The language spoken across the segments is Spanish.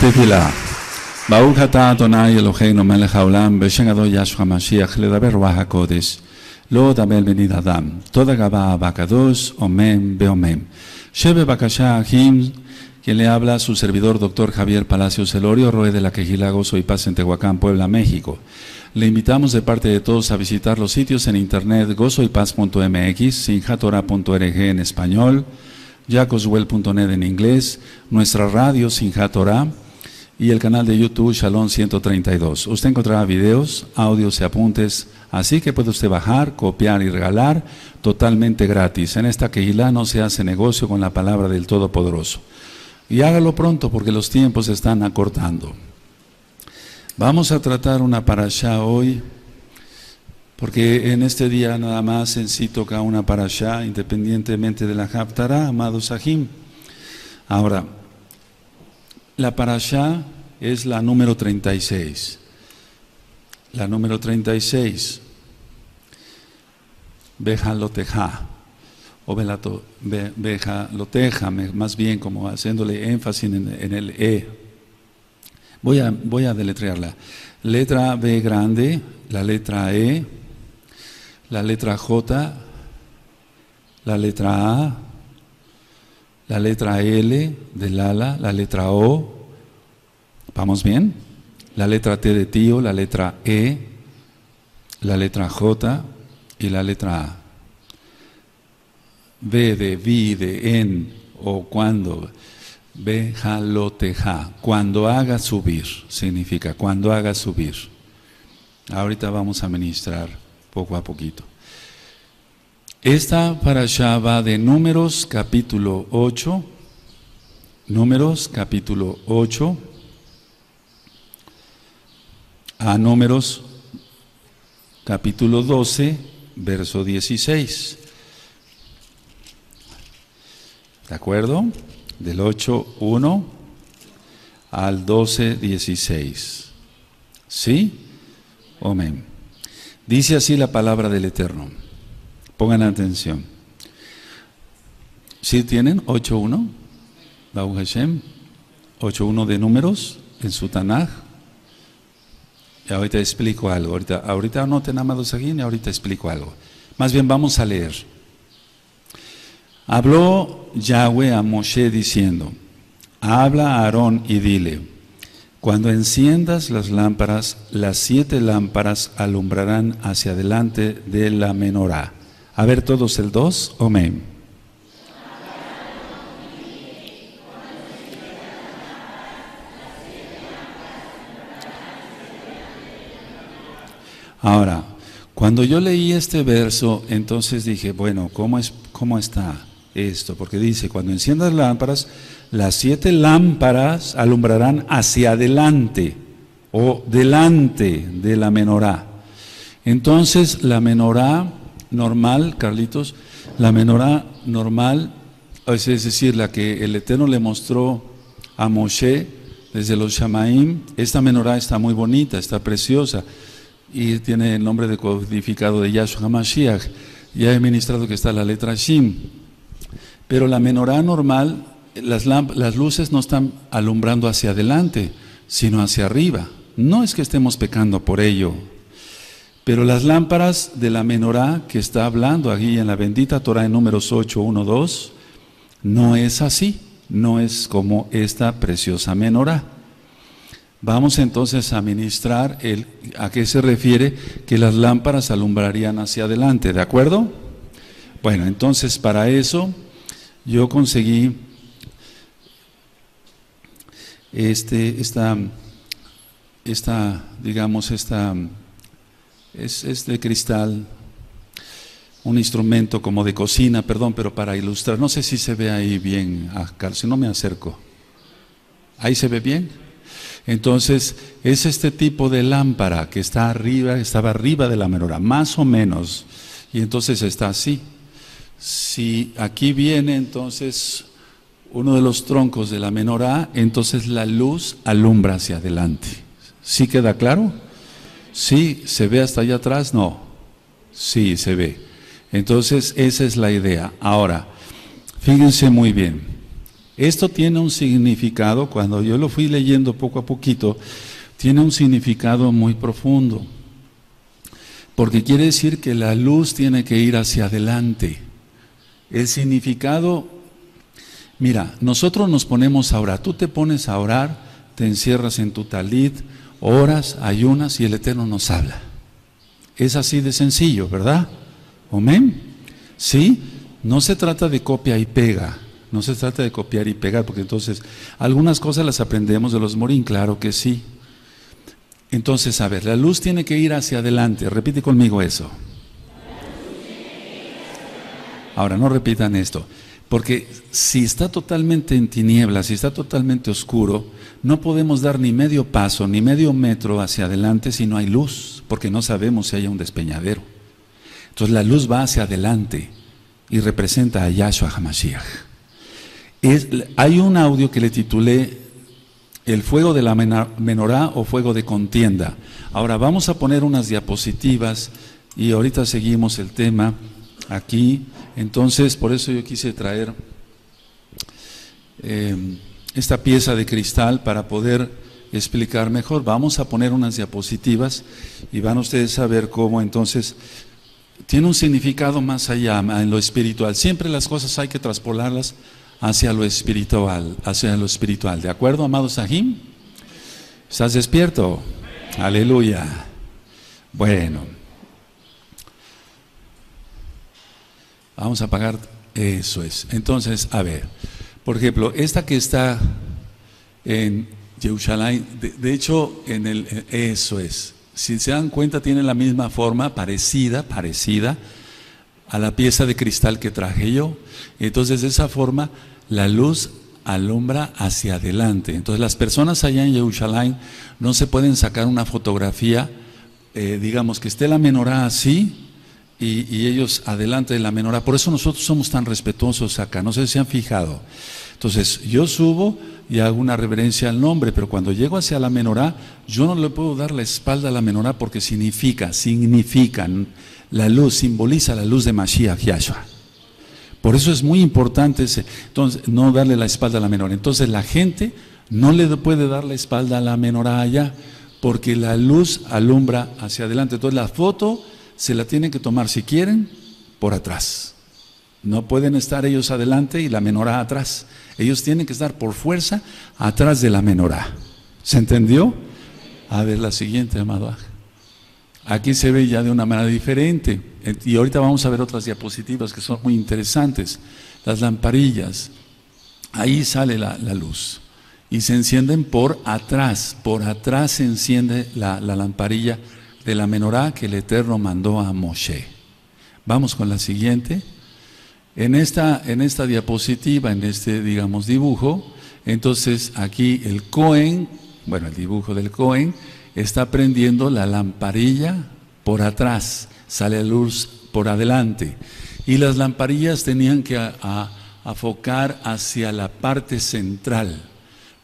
תפילה. ברוך אתה אדוני אלוהינו מלך העולם, בשם גדול ישוע המשיח, לדבר רוח הקודש, לא דבר בניד אדם. תודה רבה והקדוש, אמן ואמן. שבבקשה אחים, quien le habla, su servidor, doctor Javier Palacios Elorio, Roe de la Quejila Gozo y Paz en Tehuacán, Puebla, México. Le invitamos de parte de todos a visitar los sitios en internet gozoypaz.mx, sinjatora.org en español, jacoswell.net en inglés, nuestra radio Sinjatora y el canal de YouTube Shalom 132. Usted encontrará videos, audios y apuntes, así que puede usted bajar, copiar y regalar totalmente gratis. En esta Quejilá no se hace negocio con la palabra del Todopoderoso. Y hágalo pronto porque los tiempos se están acortando. Vamos a tratar una parasha hoy, porque en este día nada más en sí toca una parasha, independientemente de la Haftarah, amados Sahim. Ahora, la parasha es la número 36. La número 36. Beja loteja o beja loteja, más bien como haciéndole énfasis en, en el E. Voy a, voy a deletrearla. Letra B grande, la letra E, la letra J, la letra A, la letra L del ala, la letra O. ¿Vamos bien? La letra T de tío, la letra E, la letra J y la letra A. V de vi, de en o cuando. Bejaloteja, cuando haga subir, significa cuando haga subir. Ahorita vamos a ministrar poco a poquito. Esta parasha de Números capítulo 8, Números capítulo 8 a Números capítulo 12, verso 16. ¿De acuerdo? Del 8.1 al 12.16. ¿Sí? Amén. Dice así la palabra del Eterno. Pongan atención. ¿Sí tienen 8.1? Baruch Hashem. 8.1 de números en su Tanaj. Y ahorita explico algo. Ahorita, ahorita anoten amados aquí y ahorita explico algo. Más bien vamos a leer. Habló Yahweh a Moshe diciendo, habla a Aarón y dile, cuando enciendas las lámparas, las siete lámparas alumbrarán hacia adelante de la menorá. A ver todos el dos, amén. Ahora, cuando yo leí este verso, entonces dije, bueno, ¿cómo, es, cómo está? esto, porque dice, cuando enciendas lámparas, las siete lámparas alumbrarán hacia adelante o delante de la menorá. Entonces, la menorá normal, Carlitos, la menorá normal, es decir, la que el Eterno le mostró a Moshe desde los Shamaim, esta menorá está muy bonita, está preciosa y tiene el nombre de codificado de Yahshua HaMashiach. Ya he ministrado que está la letra Shim. Pero la menorá normal, las, las luces no están alumbrando hacia adelante, sino hacia arriba. No es que estemos pecando por ello, pero las lámparas de la menorá que está hablando aquí en la bendita Torah en números 8, 1, 2, no es así, no es como esta preciosa menorá. Vamos entonces a ministrar el, a qué se refiere que las lámparas alumbrarían hacia adelante, ¿de acuerdo? Bueno, entonces para eso yo conseguí este, esta, esta, digamos, esta, es, de cristal, un instrumento como de cocina, perdón, pero para ilustrar. No sé si se ve ahí bien, acá, si no me acerco. ¿Ahí se ve bien? Entonces, es este tipo de lámpara que está arriba, estaba arriba de la menorá, más o menos, y entonces está así. Si aquí viene entonces uno de los troncos de la menorá, entonces la luz alumbra hacia adelante. ¿Sí queda claro? ¿Sí? ¿Se ve hasta allá atrás? No. Sí, se ve. Entonces, esa es la idea. Ahora, fíjense muy bien. Esto tiene un significado, cuando yo lo fui leyendo poco a poquito, tiene un significado muy profundo. Porque quiere decir que la luz tiene que ir hacia adelante. El significado, mira, nosotros nos ponemos a orar. Tú te pones a orar, te encierras en tu talit, oras, ayunas y el Eterno nos habla. Es así de sencillo, ¿verdad? Amén. ¿Sí? No se trata de copia y pega. No se trata de copiar y pegar, porque entonces algunas cosas las aprendemos de los morín, claro que sí. Entonces, a ver, la luz tiene que ir hacia adelante. Repite conmigo eso. Ahora, no repitan esto, porque si está totalmente en tinieblas, si está totalmente oscuro, no podemos dar ni medio paso, ni medio metro hacia adelante si no hay luz, porque no sabemos si hay un despeñadero. Entonces la luz va hacia adelante y representa a Yahshua HaMashiach. Hay un audio que le titulé el fuego de la menorá o fuego de contienda. Ahora vamos a poner unas diapositivas y ahorita seguimos el tema aquí. Entonces, por eso yo quise traer eh, esta pieza de cristal para poder explicar mejor. Vamos a poner unas diapositivas y van ustedes a ver cómo entonces tiene un significado más allá, en lo espiritual. Siempre las cosas hay que traspolarlas hacia lo espiritual, hacia lo espiritual. ¿De acuerdo, amado Sahim? ¿Estás despierto? Aleluya. Bueno. Vamos a apagar. Eso es. Entonces, a ver. Por ejemplo, esta que está en Jerusalén, de, hecho, en el, eso es. Si se dan cuenta, tiene la misma forma, parecida, parecida a la pieza de cristal que traje yo. Entonces, de esa forma, la luz alumbra hacia adelante. Entonces las personas allá en Jerusalén no se pueden sacar una fotografía, eh, digamos que esté la menorá así y, ellos adelante de la menorá. Por eso nosotros somos tan respetuosos acá, no sé si se han fijado. Entonces yo subo y hago una reverencia al nombre, pero cuando llego hacia la menorá, yo no le puedo dar la espalda a la menorá porque significa, significan, la luz simboliza la luz de Mashiach Yahshua. Por eso es muy importante entonces, no darle la espalda a la menor. Entonces la gente no le puede dar la espalda a la menor allá, porque la luz alumbra hacia adelante. Entonces la foto se la tienen que tomar, si quieren, por atrás. No pueden estar ellos adelante y la menorá atrás. Ellos tienen que estar por fuerza atrás de la menorá. ¿Se entendió? A ver la siguiente, amado. Aquí se ve ya de una manera diferente. Y ahorita vamos a ver otras diapositivas que son muy interesantes. Las lamparillas. Ahí sale la, luz. Y se encienden por atrás. Por atrás se enciende la, lamparilla de la menorá que el Eterno mandó a Moshe. Vamos con la siguiente. En esta, en esta diapositiva, en este, digamos, dibujo, entonces aquí el Cohen, bueno, el dibujo del Cohen, está prendiendo la lamparilla por atrás, sale la luz por adelante. Y las lamparillas tenían que afocar hacia la parte central.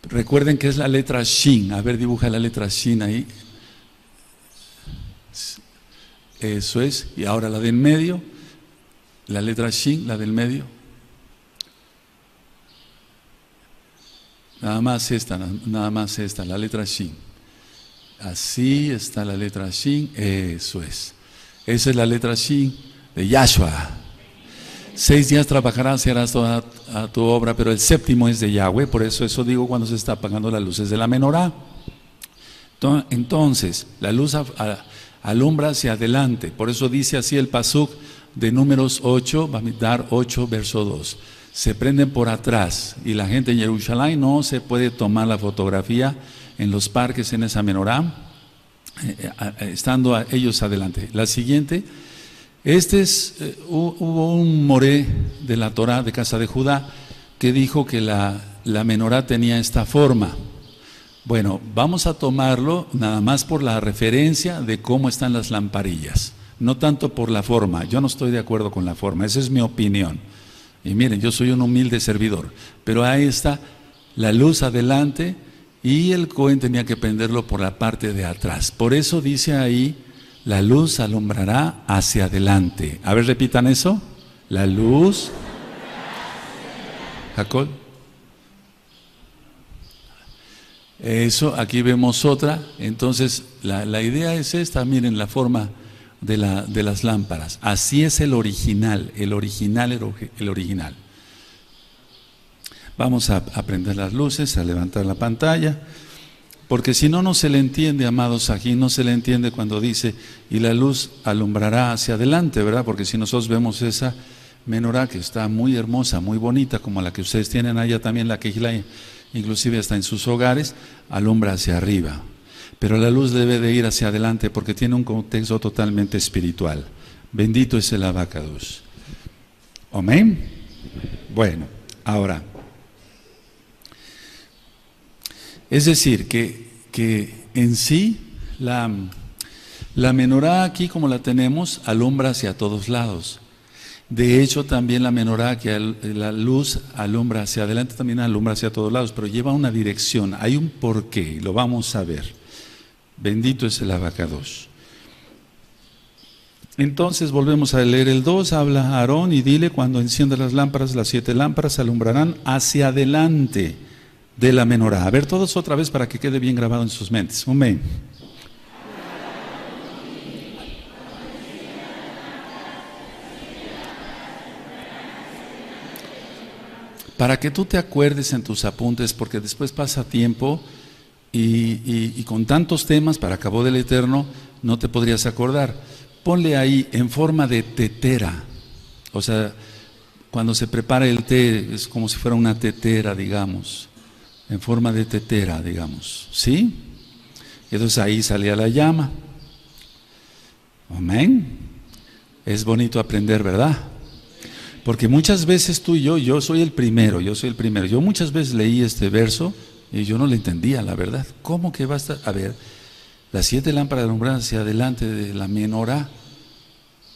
Recuerden que es la letra Shin. A ver, dibuja la letra Shin ahí. Eso es. Y ahora la del medio. La letra Shin, la del medio. Nada más esta, nada más esta, la letra Shin. Así está la letra Shin, eso es. Esa es la letra Shin de Yahshua. Seis días trabajarás y harás toda tu obra, pero el séptimo es de Yahweh, por eso eso digo cuando se está apagando las luces de la menorá. Entonces, la luz alumbra hacia adelante, por eso dice así el pasuk de números 8, va a dar 8, verso 2. Se prenden por atrás y la gente en Jerusalén no se puede tomar la fotografía en los parques en esa menorá, estando ellos adelante. La siguiente, este es, eh, hubo un moré de la Torah de Casa de Judá que dijo que la, la menorá tenía esta forma. Bueno, vamos a tomarlo nada más por la referencia de cómo están las lamparillas, no tanto por la forma. Yo no estoy de acuerdo con la forma, esa es mi opinión. Y miren, yo soy un humilde servidor, pero ahí está la luz adelante y el Cohen tenía que prenderlo por la parte de atrás. Por eso dice ahí, la luz alumbrará hacia adelante. A ver, repitan eso. La luz. Jacob. Eso, aquí vemos otra. Entonces, la, la, idea es esta, miren la forma de, la, de las lámparas. Así es el original, el original, el original. Vamos a, prender las luces, a levantar la pantalla, porque si no, no se le entiende, amados, aquí no se le entiende cuando dice, y la luz alumbrará hacia adelante, ¿verdad? Porque si nosotros vemos esa menorá que está muy hermosa, muy bonita, como la que ustedes tienen allá también, la que inclusive está en sus hogares, alumbra hacia arriba. Pero la luz debe de ir hacia adelante porque tiene un contexto totalmente espiritual. Bendito es el abacados. Amén. Bueno, ahora. Es decir, que, que en sí la, la menorá aquí como la tenemos alumbra hacia todos lados. De hecho, también la menorá, que la luz alumbra hacia adelante, también alumbra hacia todos lados, pero lleva una dirección, hay un porqué, lo vamos a ver. Bendito es el abacados. Entonces volvemos a leer el 2, habla a Aarón y dile, cuando encienda las lámparas, las siete lámparas alumbrarán hacia adelante de la menorá. A ver todos otra vez para que quede bien grabado en sus mentes. Amén. para que tú te acuerdes en tus apuntes, porque después pasa tiempo y, con tantos temas para cabo del Eterno no te podrías acordar. Ponle ahí en forma de tetera, o sea, cuando se prepara el té es como si fuera una tetera, digamos, en forma de tetera, digamos, ¿sí? Entonces ahí salía la llama. Amén. Es bonito aprender, ¿verdad? Porque muchas veces tú y yo, yo soy el primero, yo soy el primero. Yo muchas veces leí este verso y yo no le entendía, la verdad. ¿Cómo que va a ver, las siete lámparas alumbradas hacia adelante de la menorá.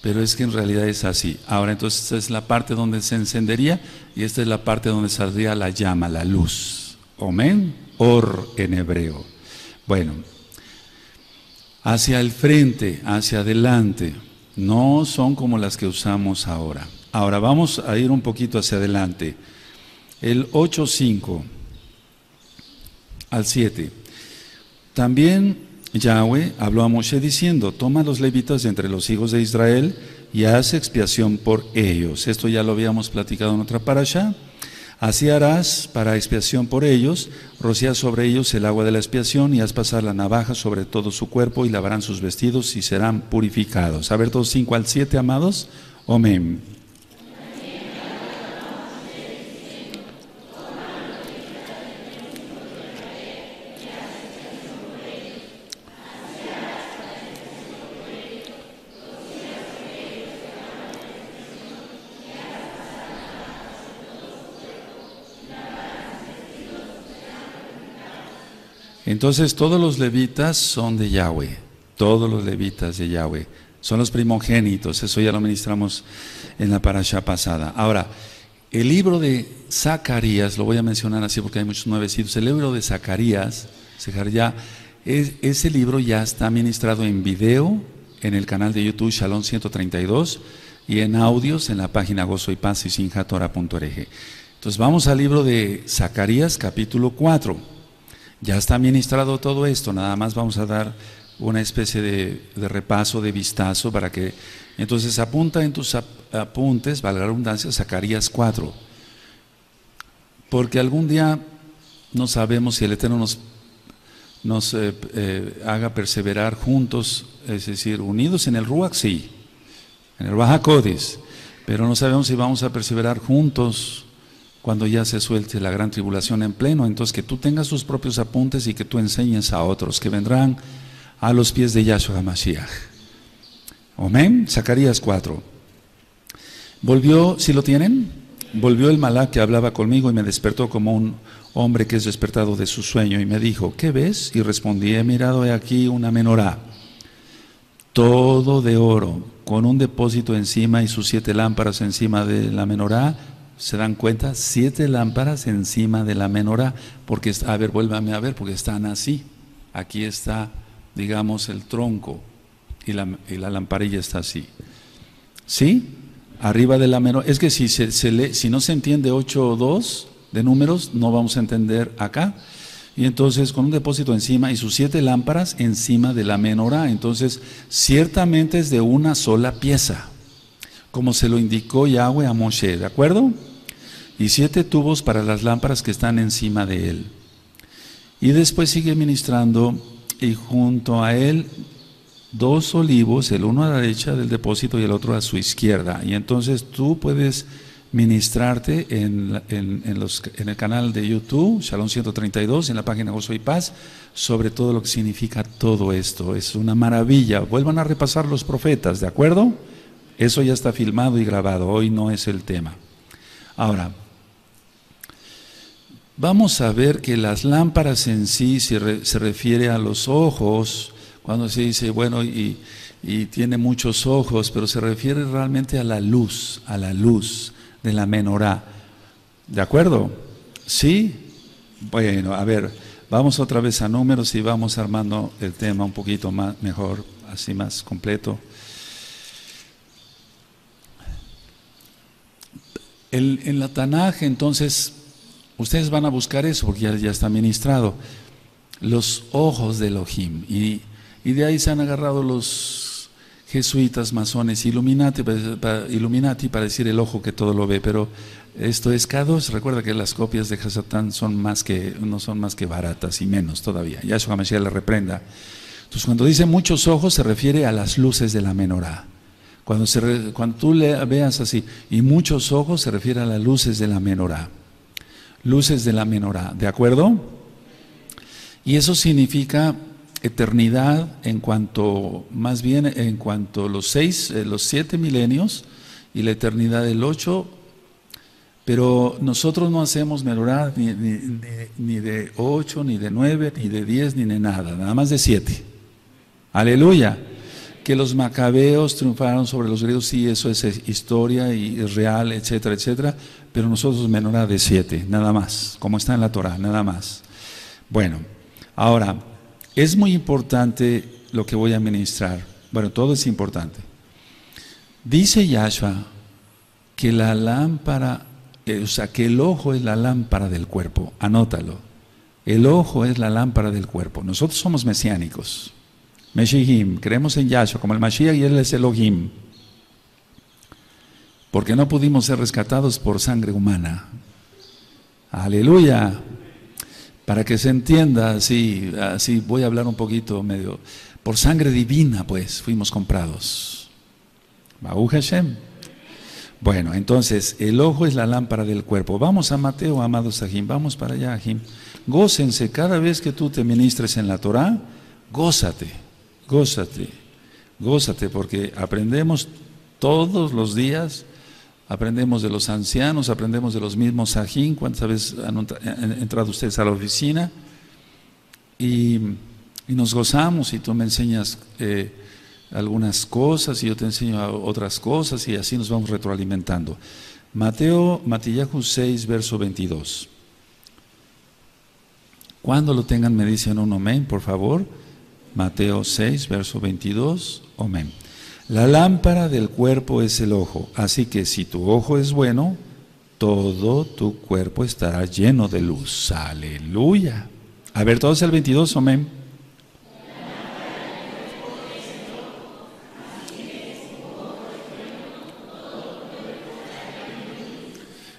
Pero es que en realidad es así. Ahora, entonces, esta es la parte donde se encendería y esta es la parte donde saldría la llama, la luz. Omen, or en hebreo. Bueno, hacia el frente, hacia adelante, no son como las que usamos ahora. Ahora vamos a ir un poquito hacia adelante. El 8.5 al 7. También Yahweh habló a Moshe diciendo, toma los levitas de entre los hijos de Israel y haz expiación por ellos. Esto ya lo habíamos platicado en otra parasha. Así harás para expiación por ellos, rociar sobre ellos el agua de la expiación y haz pasar la navaja sobre todo su cuerpo y lavarán sus vestidos y serán purificados. A ver, todos 5 al 7, amados. Amén. Entonces todos los levitas son de Yahweh, todos los levitas de Yahweh, son los primogénitos, eso ya lo ministramos en la parasha pasada. Ahora, el libro de Zacarías, lo voy a mencionar así porque hay muchos nuevecitos, el libro de Zacarías, ese libro ya está ministrado en video en el canal de YouTube Shalom 132 y en audios en la página gozo y paz y Entonces vamos al libro de Zacarías capítulo 4. Ya está ministrado todo esto, nada más vamos a dar una especie de, repaso, de vistazo para que... Entonces apunta en tus apuntes, valga la redundancia, Zacarías 4. Porque algún día no sabemos si el Eterno nos, nos eh, eh, haga perseverar juntos, es decir, unidos en el Ruach, sí, en el Baja pero no sabemos si vamos a perseverar juntos cuando ya se suelte la gran tribulación en pleno, entonces que tú tengas tus propios apuntes y que tú enseñes a otros que vendrán a los pies de Yahshua HaMashiach. Amén. Zacarías 4. Volvió, si lo tienen? Volvió el malá que hablaba conmigo y me despertó como un hombre que es despertado de su sueño y me dijo, ¿qué ves? Y respondí, he mirado aquí una menorá, todo de oro, con un depósito encima y sus siete lámparas encima de la menorá ¿Se dan cuenta? Siete lámparas encima de la menorá, porque, a ver, vuélvame a ver, porque están así. Aquí está, digamos, el tronco y la, lamparilla está así. ¿Sí? Arriba de la menorá. Es que si, se, si no se entiende 8 o 2 de números, no vamos a entender acá. y entonces con un depósito encima y sus siete lámparas encima de la menorá. Entonces, ciertamente es de una sola pieza, como se lo indicó Yahweh a Moshe, ¿de acuerdo? Y siete tubos para las lámparas que están encima de él. Y después sigue ministrando y junto a él dos olivos, el uno a la derecha del depósito y el otro a su izquierda. Y entonces tú puedes ministrarte en, los, en, el canal de YouTube, Shalom 132, en la página Gozo y Paz, sobre todo lo que significa todo esto. Es una maravilla. Vuelvan a repasar los profetas, ¿de acuerdo? Eso ya está filmado y grabado, hoy no es el tema. Ahora, vamos a ver que las lámparas en sí se, se refiere a los ojos, cuando se dice, bueno, y, y tiene muchos ojos, pero se refiere realmente a la luz, a la luz de la menorá. ¿De acuerdo? ¿Sí? Bueno, a ver, vamos otra vez a números y vamos armando el tema un poquito más mejor, así más completo. en la Tanaj, entonces, ustedes van a buscar eso porque ya, está ministrado. Los ojos de Elohim. Y, de ahí se han agarrado los jesuitas, masones, Illuminati para, decir el ojo que todo lo ve, pero esto es K2, recuerda que las copias de Hasatán son más que, no son más que baratas y menos todavía, ya eso Hamashiach le reprenda. Entonces cuando dice muchos ojos se refiere a las luces de la menorá. Cuando, se, cuando tú le veas así, y muchos ojos se refiere a las luces de la menorá. Luces de la menorá, ¿de acuerdo? Y eso significa eternidad en cuanto, más bien en cuanto los seis, eh, los siete milenios y la eternidad del ocho, pero nosotros no hacemos menorá ni, de ocho, ni de nueve, ni de diez, ni de nada, nada más de siete. Aleluya. Que los macabeos triunfaron sobre los griegos, sí, eso es historia y es real, etcétera, etcétera, pero nosotros menorá de siete, nada más, como está en la Torah, nada más. Bueno, ahora, es muy importante lo que voy a ministrar. Bueno, todo es importante. Dice Yahshua que la lámpara, eh, o sea, que el ojo es la lámpara del cuerpo. Anótalo. El ojo es la lámpara del cuerpo. Nosotros somos mesiánicos. Meshihim, creemos en Yahshua como el Mashiach y él es Elohim. Porque no pudimos ser rescatados por sangre humana. Aleluya para que se entienda, así, así voy a hablar un poquito medio, por sangre divina, pues, fuimos comprados. Hashem. Bueno, entonces, el ojo es la lámpara del cuerpo. Vamos a Mateo, amados Sahim, vamos para allá, Jim. Gócense cada vez que tú te ministres en la Torah, gózate, gózate, gózate, porque aprendemos todos los días aprendemos de los ancianos, aprendemos de los mismos sajín, cuántas veces han entrado ustedes a la oficina y, nos gozamos y tú me enseñas eh, algunas cosas y yo te enseño otras cosas y así nos vamos retroalimentando. Mateo, Matillahu 6, verso 22. Cuando lo tengan me dicen un amén, por favor. Mateo 6, verso 22, amén. La lámpara del cuerpo es el ojo, así que si tu ojo es bueno, todo tu cuerpo estará lleno de luz. Aleluya. A ver, todos el 22, amén.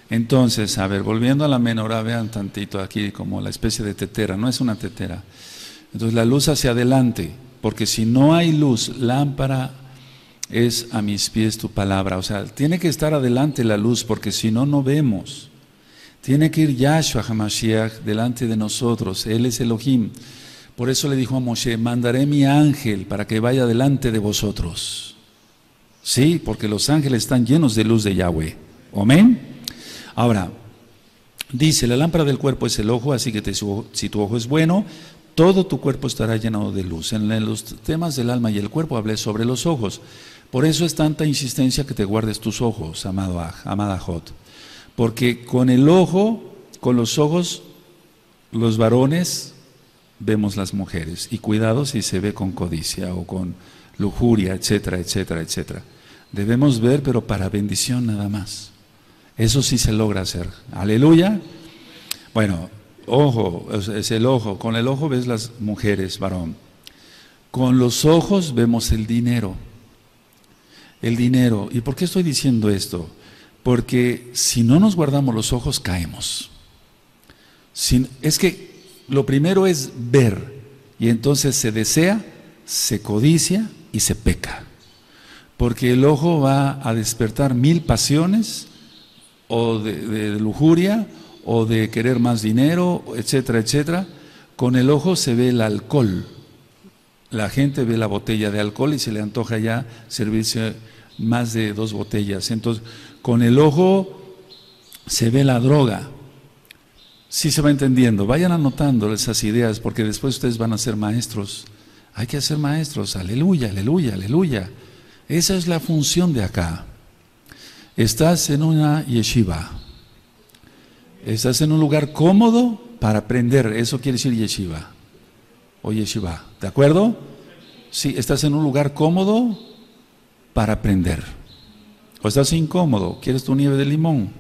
Entonces, a ver, volviendo a la menora, vean tantito aquí como la especie de tetera, no es una tetera. Entonces la luz hacia adelante, porque si no hay luz, lámpara es a mis pies tu palabra. O sea, tiene que estar adelante la luz porque si no, no vemos. Tiene que ir Yahshua HaMashiach delante de nosotros. Él es Elohim. Por eso le dijo a Moshe, mandaré mi ángel para que vaya delante de vosotros. Sí, porque los ángeles están llenos de luz de Yahweh. Amén. Ahora, dice, la lámpara del cuerpo es el ojo, así que si tu ojo es bueno, todo tu cuerpo estará lleno de luz. En los temas del alma y el cuerpo hablé sobre los ojos. Por eso es tanta insistencia que te guardes tus ojos, amado amada Jot. Porque con el ojo, con los ojos, los varones vemos las mujeres. Y cuidado si se ve con codicia o con lujuria, etcétera, etcétera, etcétera. Debemos ver, pero para bendición nada más. Eso sí se logra hacer. Aleluya. Bueno, Ojo, es el ojo. Con el ojo ves las mujeres, varón. Con los ojos vemos el dinero. El dinero. ¿Y por qué estoy diciendo esto? Porque si no nos guardamos los ojos, caemos. es que lo primero es ver. Y entonces se desea, se codicia y se peca. Porque el ojo va a despertar mil pasiones o de lujuria o de querer más dinero, etcétera, etcétera. Con el ojo se ve el alcohol. La gente ve la botella de alcohol y se le antoja ya servirse más de dos botellas. Entonces, con el ojo se ve la droga. Sí se va entendiendo. Vayan anotando esas ideas porque después ustedes van a ser maestros. Hay que ser maestros. Aleluya, aleluya, aleluya. Esa es la función de acá. Estás en una yeshiva. Estás en un lugar cómodo para aprender. Eso quiere decir yeshiva. O yeshiva. ¿De acuerdo? Sí, estás en un lugar cómodo para aprender. O estás incómodo. ¿Quieres tu nieve de limón?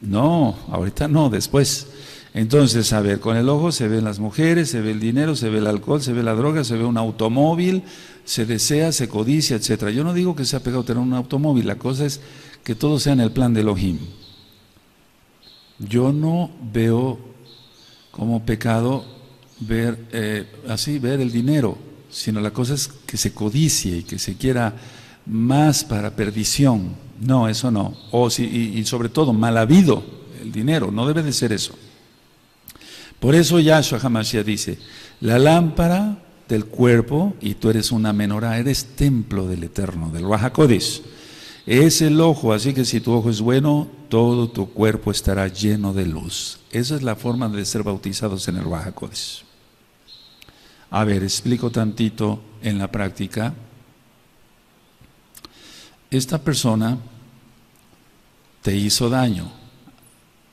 No, ahorita no, después. Entonces, a ver, con el ojo se ven las mujeres, se ve el dinero, se ve el alcohol, se ve la droga, se ve un automóvil, se desea, se codicia, etc. Yo no digo que sea pegado tener un automóvil, la cosa es que todo sea en el plan de Elohim. Yo no veo como pecado ver eh, así, ver el dinero, sino la cosa es que se codicie y que se quiera más para perdición. No, eso no. O si, y, sobre todo, mal habido el dinero, no debe de ser eso. Por eso Yahshua Hamashiach dice, la lámpara del cuerpo, y tú eres una menorá, eres templo del Eterno, del Rahakodis. Es el ojo, así que si tu ojo es bueno, todo tu cuerpo estará lleno de luz. Esa es la forma de ser bautizados en el Rahakodis. A ver, explico tantito en la práctica. Esta persona te hizo daño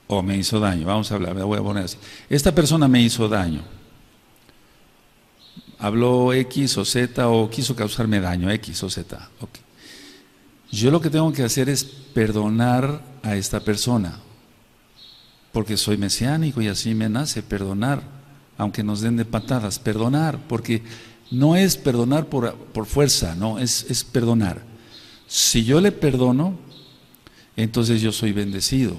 o me hizo daño. Vamos a hablar, me voy a poner así. Esta persona me hizo daño. Habló X o Z o quiso causarme daño, X o Z. Yo lo que tengo que hacer es perdonar a esta persona, porque soy mesiánico y así me nace perdonar, aunque nos den de patadas, perdonar, porque no es perdonar por, fuerza, no, es, es perdonar. Si yo le perdono, entonces yo soy bendecido,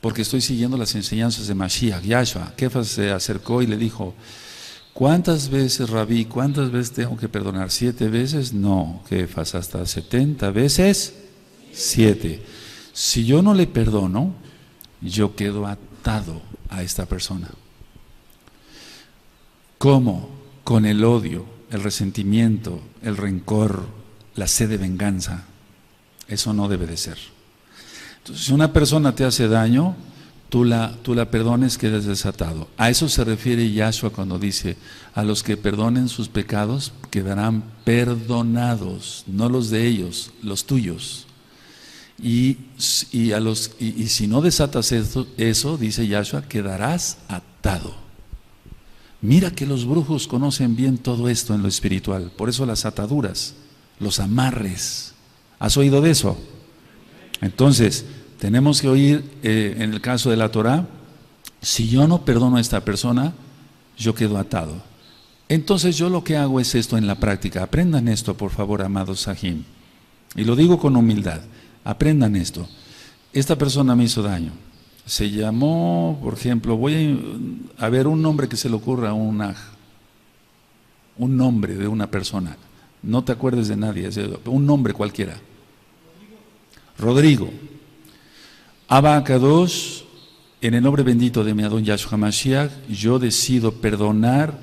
porque estoy siguiendo las enseñanzas de Mashiach, Yahshua. Kefas se acercó y le dijo, ¿Cuántas veces, Rabí, cuántas veces tengo que perdonar? ¿Siete veces? No, jefas, hasta setenta veces, siete. Si yo no le perdono, yo quedo atado a esta persona. ¿Cómo? Con el odio, el resentimiento, el rencor, la sed de venganza. Eso no debe de ser. Entonces, si una persona te hace daño, tú la, tú la perdones, quedas desatado. A eso se refiere Yahshua cuando dice, a los que perdonen sus pecados quedarán perdonados, no los de ellos, los tuyos. Y, a los, y, si no desatas eso, eso, dice Yahshua, quedarás atado. Mira que los brujos conocen bien todo esto en lo espiritual, por eso las ataduras, los amarres. ¿Has oído de eso? Entonces, tenemos que oír, eh, en el caso de la Torah, si yo no perdono a esta persona, yo quedo atado. Entonces yo lo que hago es esto en la práctica. Aprendan esto, por favor, amados Sahim. Y lo digo con humildad. Aprendan esto. Esta persona me hizo daño. Se llamó, por ejemplo, voy a, ver un nombre que se le ocurra una, un nombre de una persona. No te acuerdes de nadie, un nombre cualquiera. Rodrigo. Abacados, en el nombre bendito de mi Adón Yahshua Mashiach, yo decido perdonar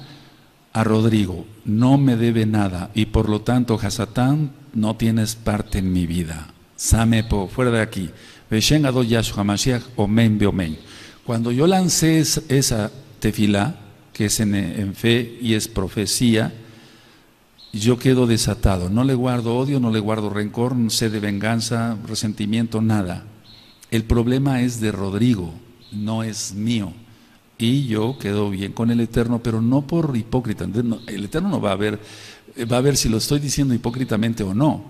a Rodrigo. No me debe nada y por lo tanto, Hasatán, no tienes parte en mi vida. Samepo, fuera de aquí. Yahshua Mashiach, omen. Cuando yo lancé esa tefila, que es en, en fe y es profecía, yo quedo desatado. No le guardo odio, no le guardo rencor, no sé de venganza, resentimiento, nada. El problema es de Rodrigo, no es mío. Y yo quedo bien con el Eterno, pero no por hipócrita. El Eterno no va a ver, va a ver si lo estoy diciendo hipócritamente o no.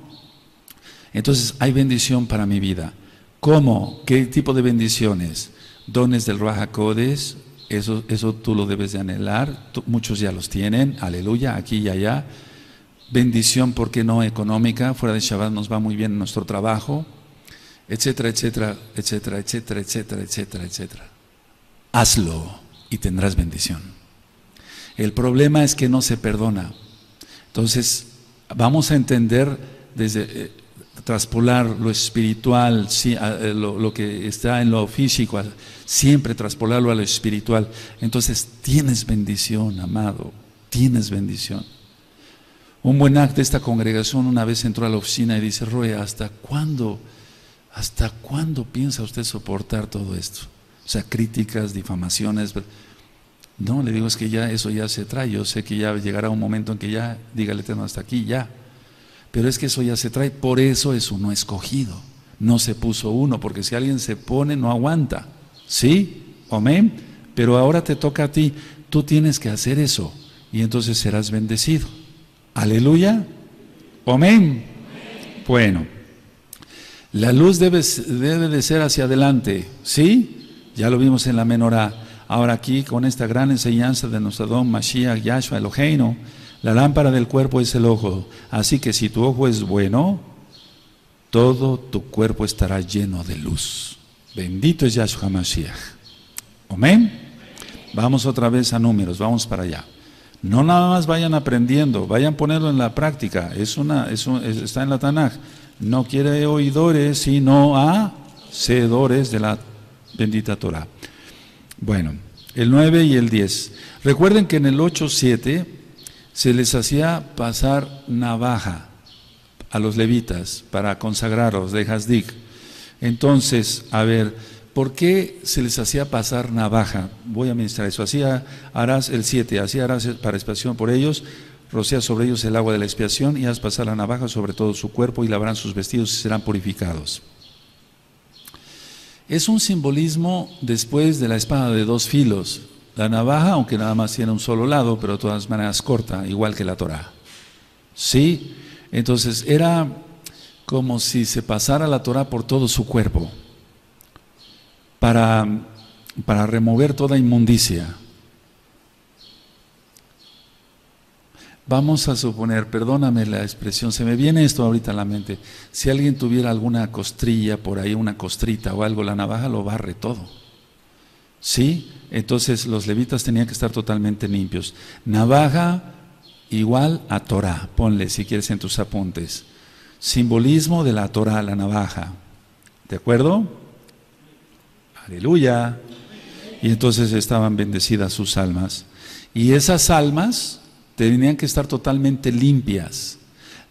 Entonces hay bendición para mi vida. ¿Cómo? ¿Qué tipo de bendiciones? dones del Rajacodes, eso, eso tú lo debes de anhelar, muchos ya los tienen, aleluya, aquí y allá. Bendición, ¿por qué no económica? Fuera de Shabbat nos va muy bien nuestro trabajo, etcétera, etcétera, etcétera, etcétera, etcétera, etcétera, etcétera. Hazlo y tendrás bendición. El problema es que no se perdona. Entonces, vamos a entender desde eh, traspolar lo espiritual, eh, lo, que está en lo físico, siempre traspolarlo a lo espiritual. Entonces, tienes bendición, amado, tienes bendición. Un buen acto de esta congregación una vez entró a la oficina y dice, Roy, ¿hasta cuándo, hasta cuándo piensa usted soportar todo esto? O sea, críticas, difamaciones. No, le digo, es que ya eso ya se trae. Yo sé que ya llegará un momento en que ya, dígale Eterno, hasta aquí, ya. Pero es que eso ya se trae, por eso es uno escogido. No se puso uno, porque si alguien se pone, no aguanta. ¿Sí? Amén. Pero ahora te toca a ti. Tú tienes que hacer eso. Y entonces serás bendecido. Aleluya. Amén. Bueno. La luz debe, debe de ser hacia adelante. ¿Sí? Ya lo vimos en la menorá. Ahora aquí con esta gran enseñanza de nuestro don Mashiach Yahshua Eloheinu, la lámpara del cuerpo es el ojo. Así que si tu ojo es bueno, todo tu cuerpo estará lleno de luz. Bendito es Yahshua Mashiach. Amén. Vamos otra vez a números, vamos para allá. No nada más vayan aprendiendo, vayan poniendo en la práctica. Es una, está en la Tanaj. No quiere oidores, sino hacedores de la bendita Torah. Bueno, el 9 y el 10. Recuerden que en el 8-7 se les hacía pasar navaja a los levitas para consagrarlos de Hasdik. Entonces, a ver, ¿por qué se les hacía pasar navaja? Voy a ministrar eso. Hacía harás el 7, hacía harás para expiación por ellos, rocea sobre ellos el agua de la expiación y haz pasar la navaja sobre todo su cuerpo y lavarán sus vestidos y serán purificados. Es un simbolismo después de la espada de dos filos. La navaja, aunque nada más tiene un solo lado, pero de todas maneras corta, igual que la Torah. ¿Sí? Entonces era como si se pasara la Torah por todo su cuerpo para, para remover toda inmundicia. Vamos a suponer, perdóname la expresión, se me viene esto ahorita a la mente. Si alguien tuviera alguna costrilla por ahí, una costrita o algo, la navaja lo barre todo. ¿Sí? Entonces los levitas tenían que estar totalmente limpios. Navaja igual a Torah, ponle si quieres en tus apuntes. Simbolismo de la Torah, la navaja. ¿De acuerdo? Aleluya. Y entonces estaban bendecidas sus almas. Y esas almas tenían que estar totalmente limpias.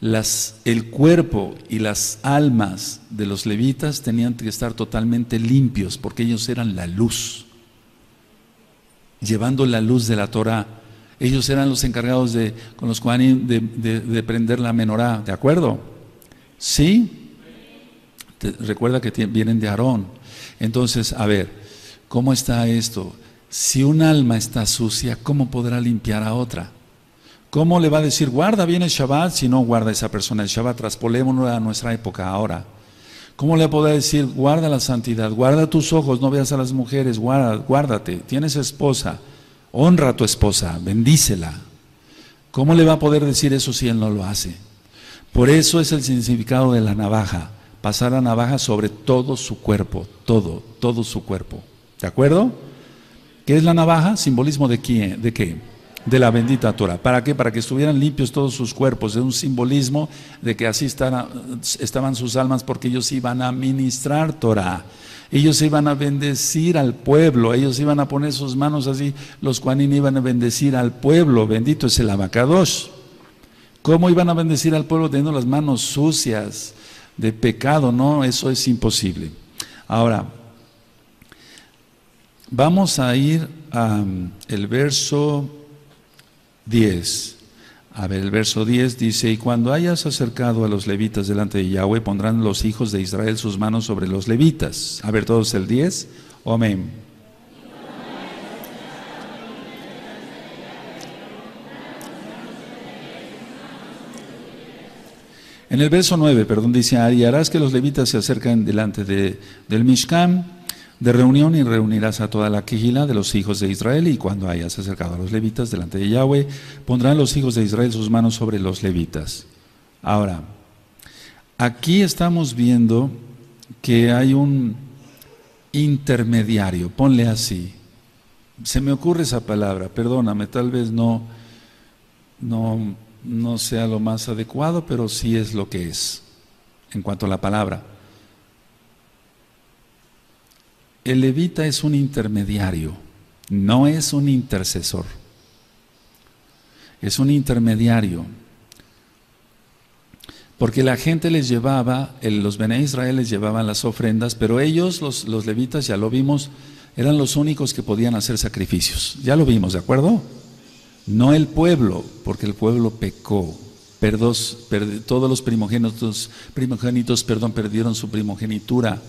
Las, el cuerpo y las almas de los levitas tenían que estar totalmente limpios porque ellos eran la luz, llevando la luz de la Torah. Ellos eran los encargados de, con los Juanín, de, prender la menorá, ¿de acuerdo? ¿Sí? recuerda que vienen de Aarón. Entonces, a ver, ¿cómo está esto? Si un alma está sucia, ¿cómo podrá limpiar a otra? ¿Cómo le va a decir, guarda bien el Shabbat si no guarda esa persona el Shabbat? Traspolémonos a nuestra época ahora. ¿Cómo le puede decir, guarda la santidad, guarda tus ojos, no veas a las mujeres, guarda, guárdate, tienes esposa, honra a tu esposa, bendícela? ¿Cómo le va a poder decir eso si él no lo hace? Por eso es el significado de la navaja, pasar la navaja sobre todo su cuerpo, todo, todo su cuerpo. ¿De acuerdo? ¿Qué es la navaja? Simbolismo de quién, de qué? De la bendita Torah. ¿Para qué? Para que estuvieran limpios todos sus cuerpos. Es un simbolismo de que así estaban sus almas porque ellos iban a ministrar Torah. Ellos iban a bendecir al pueblo, ellos iban a poner sus manos así, los cuanín iban a bendecir al pueblo, bendito es el abacados. ¿Cómo iban a bendecir al pueblo teniendo las manos sucias de pecado? No, eso es imposible. Ahora, vamos a ir al verso 10. A ver, el verso 10 dice, y cuando hayas acercado a los levitas delante de Yahweh, pondrán los hijos de Israel sus manos sobre los levitas. A ver, todos el 10. Amén. En el verso 9, perdón, dice, y harás que los levitas se acerquen delante de, del Mishkan, de reunión y reunirás a toda la quejila de los hijos de Israel y cuando hayas acercado a los levitas delante de Yahweh, pondrán los hijos de Israel sus manos sobre los levitas. Ahora, aquí estamos viendo que hay un intermediario, ponle así. Se me ocurre esa palabra, perdóname, tal vez no, no, no sea lo más adecuado, pero sí es lo que es en cuanto a la palabra. El levita es un intermediario, no es un intercesor. Es un intermediario. Porque la gente les llevaba, los Bene Israel les llevaban las ofrendas, pero ellos, los, levitas, ya lo vimos, eran los únicos que podían hacer sacrificios. Ya lo vimos, ¿de acuerdo? No el pueblo, porque el pueblo pecó. Perdos, todos los primogénitos, primogénitos perdón, perdieron su primogenitura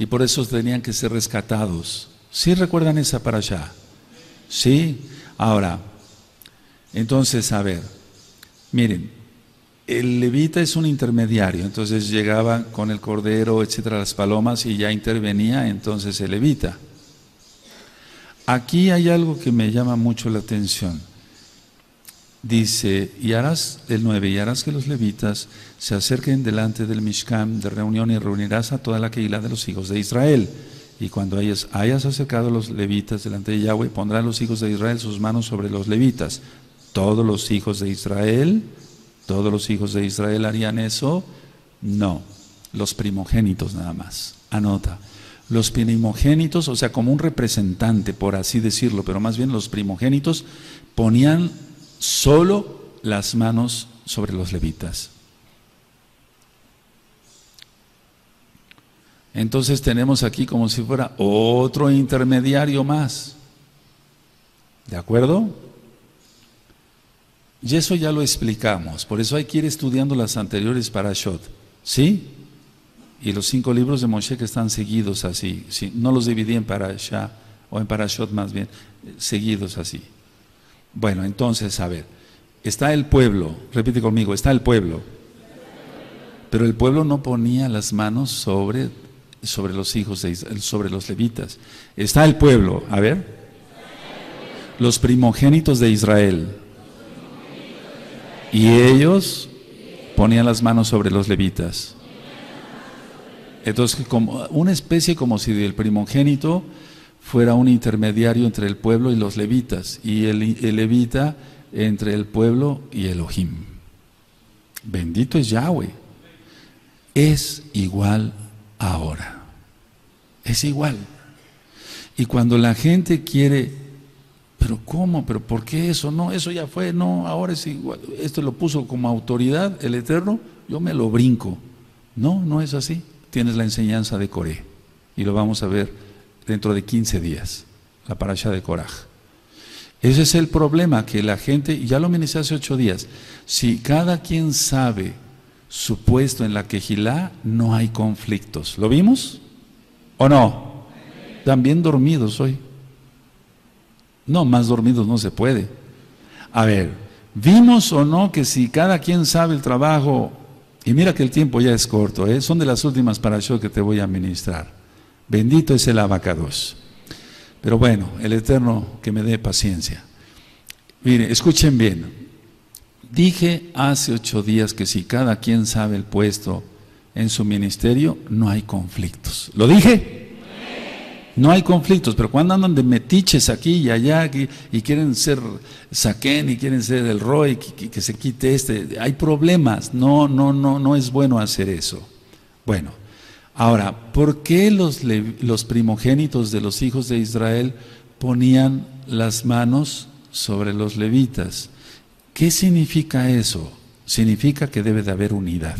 y por eso tenían que ser rescatados. ¿Sí recuerdan esa para allá? ¿Sí? Ahora, entonces, a ver, miren, el levita es un intermediario, entonces llegaba con el cordero, etcétera, las palomas y ya intervenía entonces el levita. Aquí hay algo que me llama mucho la atención. Dice, y harás, el 9, y harás que los levitas se acerquen delante del Mishkan de reunión y reunirás a toda la Keilah de los hijos de Israel. Y cuando hayas acercado a los levitas delante de Yahweh, pondrán los hijos de Israel sus manos sobre los levitas. Todos los hijos de Israel, todos los hijos de Israel harían eso. No, los primogénitos nada más. Anota. Los primogénitos, o sea, como un representante, por así decirlo, pero más bien los primogénitos ponían solo las manos sobre los levitas. Entonces tenemos aquí como si fuera otro intermediario más. ¿De acuerdo? Y eso ya lo explicamos. Por eso hay que ir estudiando las anteriores parashot. ¿Sí? Y los cinco libros de Moshe que están seguidos así. No los dividí en parashah o en parashot más bien, seguidos así. Bueno, entonces, a ver, está el pueblo, repite conmigo, está el pueblo. Pero el pueblo no ponía las manos sobre, sobre los hijos de Israel, sobre los levitas. Está el pueblo, a ver. Los primogénitos de Israel. Y ellos ponían las manos sobre los levitas. Entonces, como una especie como si el primogénito fuera un intermediario entre el pueblo y los levitas, y el, levita entre el pueblo y Elohim. Bendito es Yahweh. Es igual ahora. Es igual. Y cuando la gente quiere, pero ¿cómo? ¿Pero por qué eso? No, eso ya fue, no, ahora es igual. Esto lo puso como autoridad el Eterno, yo me lo brinco. No, no es así. Tienes la enseñanza de Coré. Y lo vamos a ver dentro de 15 días, la parasha de Korah. Ese es el problema, que la gente, ya lo ministré hace ocho días, si cada quien sabe su puesto en la quejilá, no hay conflictos. ¿Lo vimos? ¿O no? También dormidos hoy. No, más dormidos no se puede. A ver, ¿vimos o no que si cada quien sabe el trabajo, y mira que el tiempo ya es corto, ¿eh? son de las últimas parashot que te voy a ministrar. Bendito es el abacados. Pero bueno, el Eterno que me dé paciencia. Mire, escuchen bien. Dije hace ocho días que si cada quien sabe el puesto en su ministerio, no hay conflictos. ¿Lo dije? No hay conflictos, pero cuando andan de metiches aquí y allá y, quieren ser saquen y quieren ser el Roy, que, que se quite este, hay problemas. No, no, no, no es bueno hacer eso. Bueno, Ahora, ¿por qué los, primogénitos de los hijos de Israel ponían las manos sobre los levitas? ¿Qué significa eso? Significa que debe de haber unidad.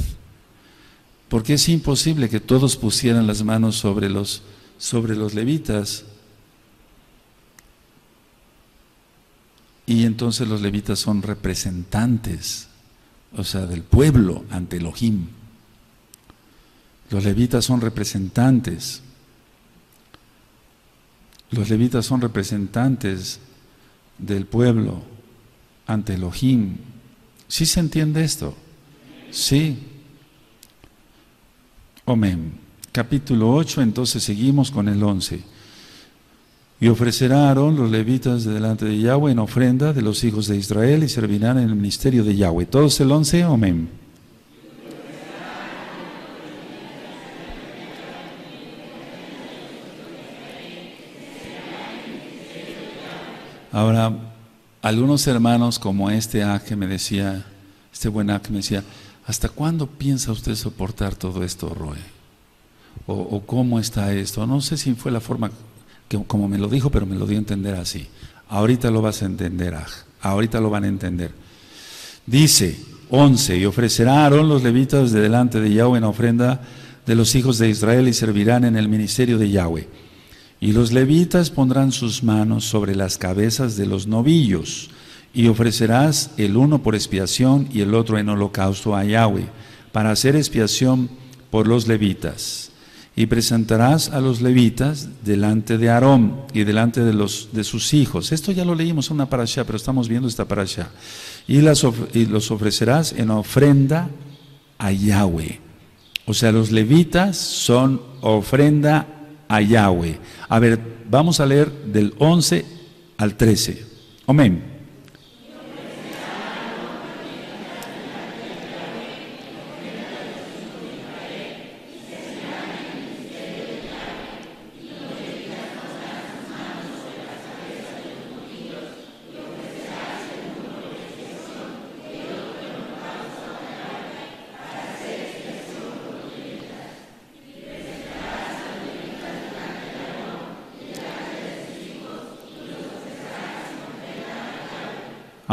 Porque es imposible que todos pusieran las manos sobre los, sobre los levitas. Y entonces los levitas son representantes, o sea, del pueblo ante Elohim. Los levitas son representantes. Los levitas son representantes del pueblo ante Elohim. ¿Sí se entiende esto? Sí. Amén. capítulo 8, entonces seguimos con el 11. Y ofrecerá los levitas delante de Yahweh en ofrenda de los hijos de Israel y servirán en el ministerio de Yahweh. ¿Todos el 11? Amén. Ahora, algunos hermanos como este A que me decía, este buen A me decía, ¿hasta cuándo piensa usted soportar todo esto, Roe? O, cómo está esto. No sé si fue la forma que, como me lo dijo, pero me lo dio a entender así. Ahorita lo vas a entender, Aj. Ahorita lo van a entender. Dice 11, y ofrecerá Aarón los levitas de delante de Yahweh en ofrenda de los hijos de Israel y servirán en el ministerio de Yahweh. Y los levitas pondrán sus manos sobre las cabezas de los novillos, y ofrecerás el uno por expiación y el otro en holocausto a Yahweh, para hacer expiación por los levitas. Y presentarás a los levitas delante de Aarón y delante de, los, de sus hijos. Esto ya lo leímos en una parasha, pero estamos viendo esta parasha. Y, y los ofrecerás en ofrenda a Yahweh. O sea, los levitas son ofrenda a Yahweh. A ver, vamos a leer del 11 al 13. Amén.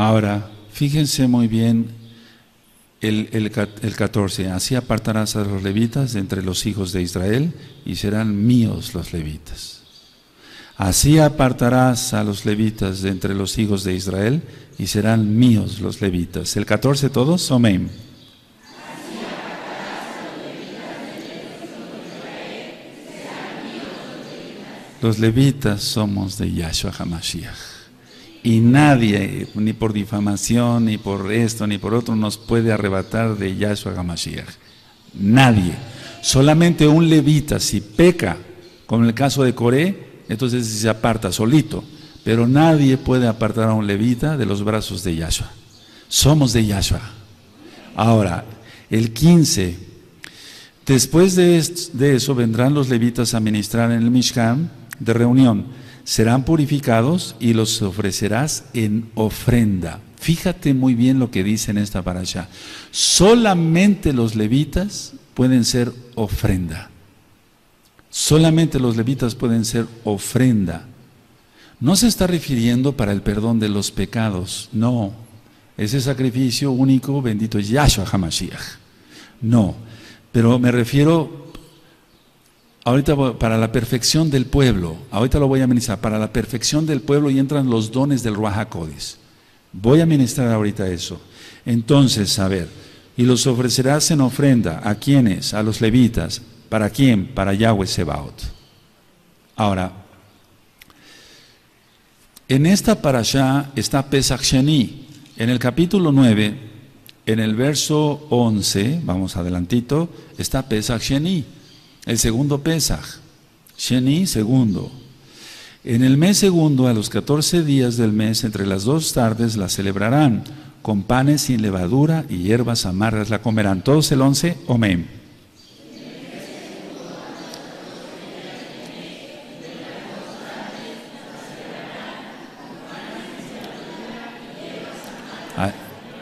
Ahora, fíjense muy bien el, el, 14. Así apartarás a los levitas de entre los hijos de Israel y serán míos los levitas. Así apartarás a los levitas de entre los hijos de Israel y serán míos los levitas. El 14 todos, amén. Los levitas somos de Yahshua HaMashiach. Y nadie, ni por difamación, ni por esto, ni por otro, nos puede arrebatar de Yahshua HaMashiach. Nadie. Solamente un levita, si peca, como en el caso de Coré, entonces se aparta solito. Pero nadie puede apartar a un levita de los brazos de Yahshua. Somos de Yahshua. Ahora, el 15. Después de, eso vendrán los levitas a ministrar en el Mishkan de reunión serán purificados y los ofrecerás en ofrenda. Fíjate muy bien lo que dice en esta parasha. Solamente los levitas pueden ser ofrenda. Solamente los levitas pueden ser ofrenda. No se está refiriendo para el perdón de los pecados, no. Ese sacrificio único, bendito Yahshua HaMashiach. No, pero me refiero ahorita para la perfección del pueblo, ahorita lo voy a ministrar, para la perfección del pueblo y entran los dones del Ruach Voy a ministrar ahorita eso. Entonces, a ver, y los ofrecerás en ofrenda, ¿a quiénes? A los levitas. ¿Para quién? Para Yahweh Sebaot. Ahora, en esta parasha está Pesach Sheni. En el capítulo 9, en el verso 11, vamos adelantito, está Pesach. El segundo Pesaj, Sheni segundo. En el mes segundo, a los 14 días del mes, entre las dos tardes, la celebrarán. Con panes sin levadura y hierbas amargas la comerán. Todos el 11, amén.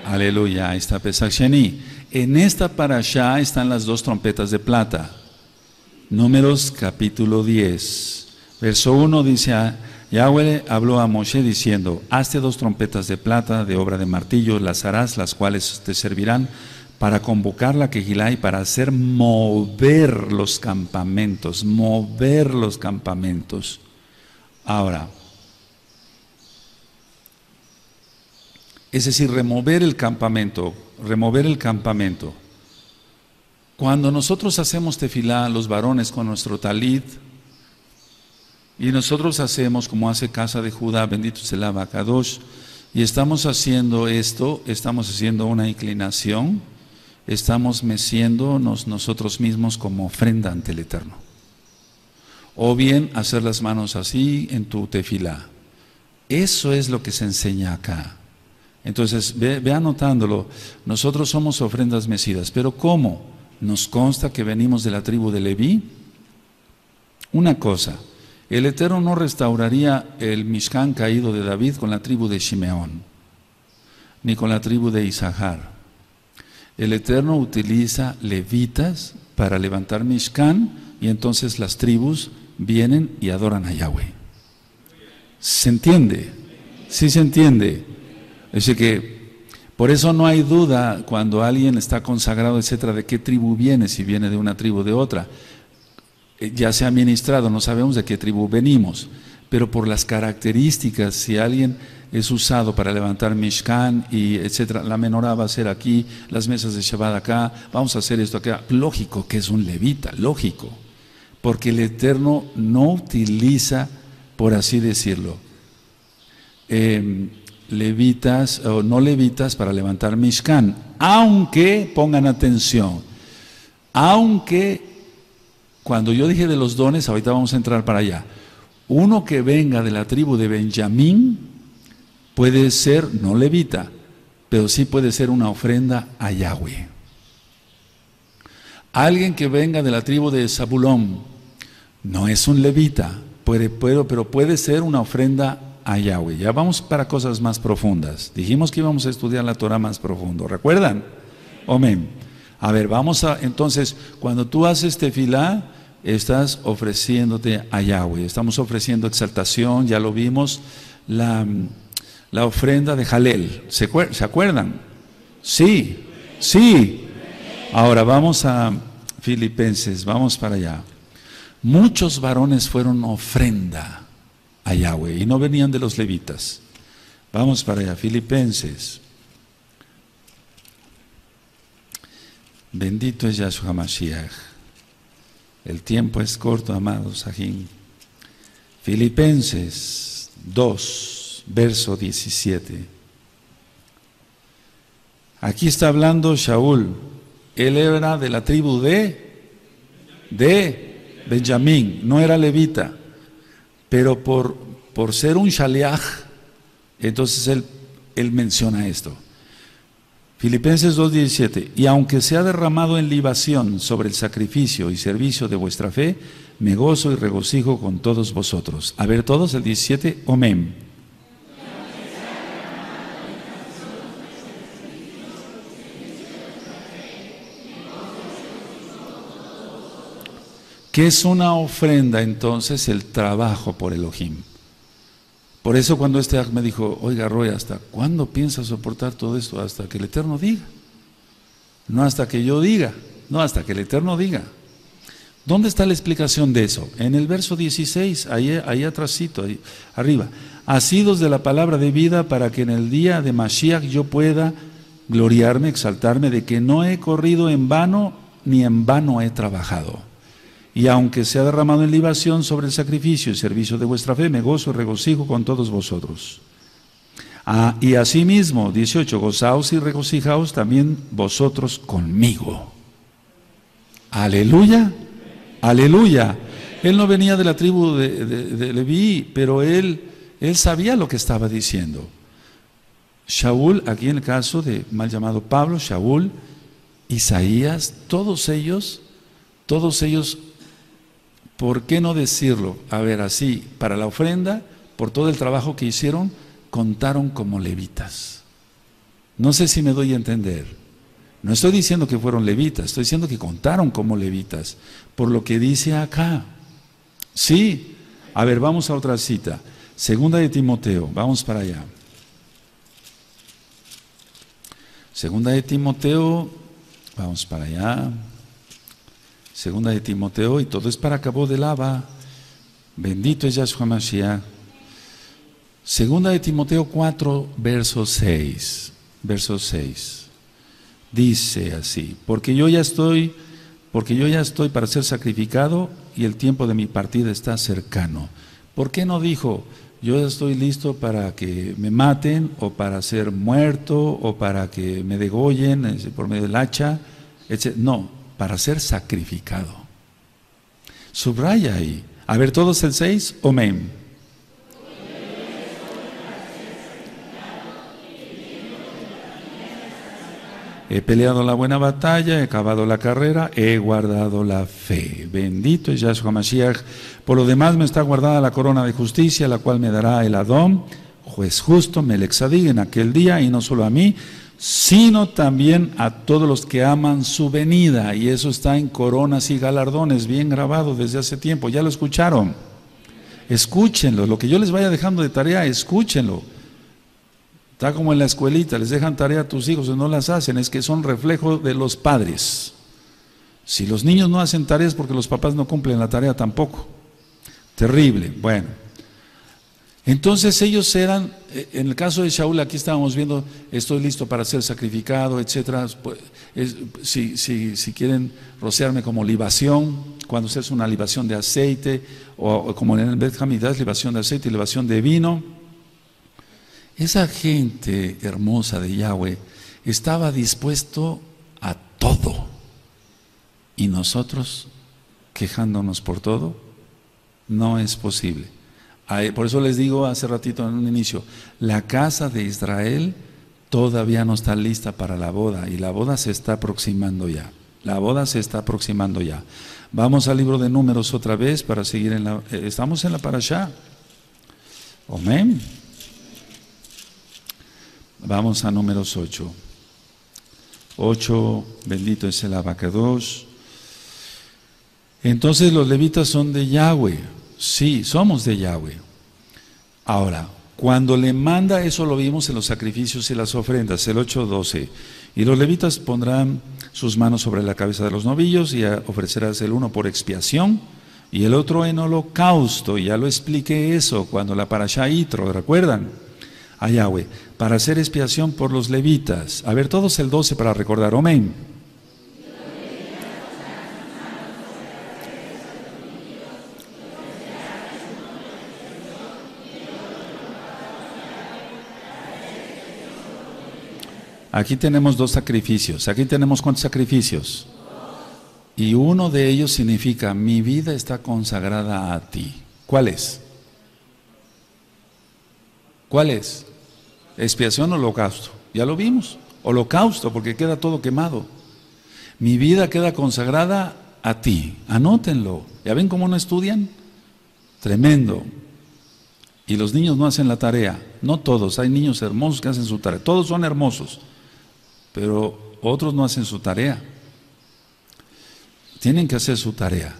Aleluya, ahí está Pesach Sheni. En esta parasha están las dos trompetas de plata. Números capítulo 10. Verso 1 dice, Yahweh habló a Moshe diciendo, hazte dos trompetas de plata de obra de martillo, las harás, las cuales te servirán para convocar la quejilá y para hacer mover los campamentos, mover los campamentos. Ahora, es decir, remover el campamento, remover el campamento. Cuando nosotros hacemos tefilá, los varones con nuestro talit, y nosotros hacemos como hace Casa de Judá, bendito sea el Abacadosh, y estamos haciendo esto, estamos haciendo una inclinación, estamos meciéndonos nosotros mismos como ofrenda ante el Eterno. O bien hacer las manos así en tu tefila. Eso es lo que se enseña acá. Entonces, ve, ve, anotándolo. Nosotros somos ofrendas mecidas. Pero ¿cómo? Nos consta que venimos de la tribu de Leví. Una cosa, el Eterno no restauraría el Mishkan caído de David con la tribu de Shimeón, ni con la tribu de Isahar. El Eterno utiliza levitas para levantar Mishkan y entonces las tribus vienen y adoran a Yahweh. ¿Se entiende? Sí se entiende. Es que por eso no hay duda cuando alguien está consagrado, etcétera, de qué tribu viene, si viene de una tribu o de otra. Eh, ya se ha ministrado, no sabemos de qué tribu venimos, pero por las características, si alguien es usado para levantar Mishkan y etcétera, la menorá va a ser aquí, las mesas de Shabbat acá, vamos a hacer esto acá, lógico que es un levita, lógico, porque el Eterno no utiliza, por así decirlo, em, levitas o no levitas para levantar Mishkan, aunque, pongan atención, aunque cuando yo dije de los dones, ahorita vamos a entrar para allá. Uno que venga de la tribu de Benjamín puede ser, no levita, pero sí puede ser una ofrenda a Yahweh. Alguien que venga de la tribu de Zabulón no es un levita, pero puede ser una ofrenda a Yahweh. Ya vamos para cosas más profundas. Dijimos que íbamos a estudiar la Torah más profundo. ¿Recuerdan? Amén. A ver, vamos a, entonces, cuando tú haces tefilá, estás ofreciéndote a Yahweh. Estamos ofreciendo exaltación, ya lo vimos, la, la ofrenda de Jalel. ¿Se, ¿Se acuerdan? Sí, sí. Ahora vamos a Filipenses, vamos para allá. Muchos varones fueron ofrenda y no venían de los levitas. Vamos para allá, Filipenses. Bendito es Yahshua Mashiach. El tiempo es corto, amados Sajín. Filipenses 2, verso 17. Aquí está hablando Shaul. Él era de la tribu de, de Benjamín, no era levita, pero por, por ser un shaliach, entonces él, él menciona esto. Filipenses 2.17, y aunque sea derramado en libación sobre el sacrificio y servicio de vuestra fe, me gozo y regocijo con todos vosotros. A ver todos, el 17, amén. ¿Qué es una ofrenda entonces? El trabajo por Elohim. Por eso cuando este me dijo, oiga Roy, ¿hasta cuándo piensas soportar todo esto? Hasta que el Eterno diga. No hasta que yo diga, no hasta que el Eterno diga. ¿Dónde está la explicación de eso? En el verso 16, ahí, ahí atrásito, ahí arriba. Asidos de la palabra de vida para que en el día de Mashiach yo pueda gloriarme, exaltarme de que no he corrido en vano ni en vano he trabajado. Y aunque sea derramado en libación sobre el sacrificio y servicio de vuestra fe, me gozo y regocijo con todos vosotros. Ah, y asimismo, 18, gozaos y regocijaos también vosotros conmigo. Aleluya, aleluya. Él no venía de la tribu de, de Leví, pero él, él sabía lo que estaba diciendo. Shaul, aquí en el caso de mal llamado Pablo, Shaul, Isaías, todos ellos, todos ellos ¿Por qué no decirlo? A ver, así, para la ofrenda, por todo el trabajo que hicieron, contaron como levitas. No sé si me doy a entender. No estoy diciendo que fueron levitas, estoy diciendo que contaron como levitas, por lo que dice acá. Sí, a ver, vamos a otra cita. Segunda de Timoteo, vamos para allá. Segunda de Timoteo, vamos para allá. Segunda de Timoteo, y todo es para cabo de lava. Bendito es Yahshua Mashiach. Segunda de Timoteo 4, verso 6. Verso 6. Dice así, porque yo ya estoy, porque yo ya estoy para ser sacrificado y el tiempo de mi partida está cercano. ¿Por qué no dijo, yo ya estoy listo para que me maten o para ser muerto o para que me degollen por medio del hacha? No, para ser sacrificado. Subraya ahí. A ver, todos el 6, amén. He peleado la buena batalla, he acabado la carrera, he guardado la fe. Bendito es Yahshua Mashiach. Por lo demás me está guardada la corona de justicia, la cual me dará el Adón, juez justo, Melexadig, en aquel día, y no solo a mí, sino también a todos los que aman su venida. Y eso está en coronas y galardones, bien grabado desde hace tiempo. Ya lo escucharon. Escúchenlo. Lo que yo les vaya dejando de tarea, escúchenlo. Está como en la escuelita, les dejan tarea a tus hijos y no las hacen, es que son reflejo de los padres. Si los niños no hacen tareas porque los papás no cumplen la tarea tampoco. Terrible. Bueno. Entonces ellos eran, eh, en el caso de Shaul, aquí estábamos viendo, estoy listo para ser sacrificado, etcétera. Pues, si, si, quieren rociarme como libación, cuando se hace una libación de aceite, o, como en el Bet Hamidah, libación de aceite y libación de vino. Esa gente hermosa de Yahweh estaba dispuesto a todo. Y nosotros, quejándonos por todo, no es posible. Por eso les digo hace ratito en un inicio, la casa de Israel todavía no está lista para la boda y la boda se está aproximando ya. La boda se está aproximando ya. Vamos al libro de números otra vez para seguir en la... Eh, estamos en la parasha. Amén. Vamos a números 8. 8, bendito es el abacados. Entonces los levitas son de Yahweh. Sí, somos de Yahweh. Ahora, cuando le manda, eso lo vimos en los sacrificios y las ofrendas, el 8.12. Y los levitas pondrán sus manos sobre la cabeza de los novillos y ofrecerás el uno por expiación y el otro en holocausto. Ya lo expliqué eso cuando la parasha Itro, ¿recuerdan? a Yahweh para hacer expiación por los levitas. A ver, todos el 12 para recordar. Amén. Aquí tenemos dos sacrificios. Aquí tenemos cuántos sacrificios. Y uno de ellos significa, mi vida está consagrada a ti. ¿Cuál es? ¿Cuál es? Expiación o holocausto. Ya lo vimos. Holocausto, porque queda todo quemado. Mi vida queda consagrada a ti. Anótenlo. ¿Ya ven cómo no estudian? Tremendo. Y los niños no hacen la tarea. No todos. Hay niños hermosos que hacen su tarea. Todos son hermosos. Pero otros no hacen su tarea. Tienen que hacer su tarea.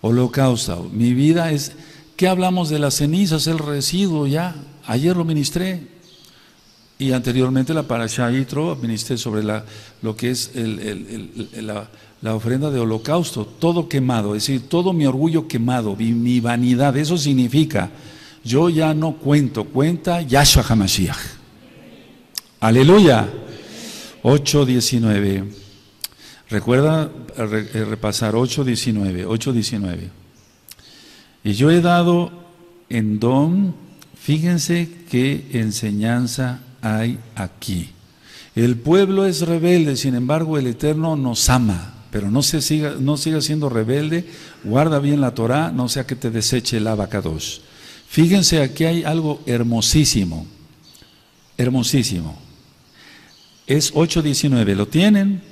Holocausto. Mi vida es... ¿Qué hablamos de las cenizas? El residuo ya. Ayer lo ministré y anteriormente la Parashá Yitro ministré sobre la, lo que es la, ofrenda de holocausto, todo quemado, es decir, todo mi orgullo quemado, mi, vanidad, eso significa, yo ya no cuento, cuenta Yahshua HaMashiach. Aleluya. 8.19. Recuerda eh, repasar 8.19, 8.19. Y yo he dado en don Fíjense qué enseñanza hay aquí. El pueblo es rebelde, sin embargo el Eterno nos ama, pero no, se siga, no siga siendo rebelde, guarda bien la Torah, no sea que te deseche el abacados. Fíjense, aquí hay algo hermosísimo, hermosísimo. Es 8.19, ¿lo tienen?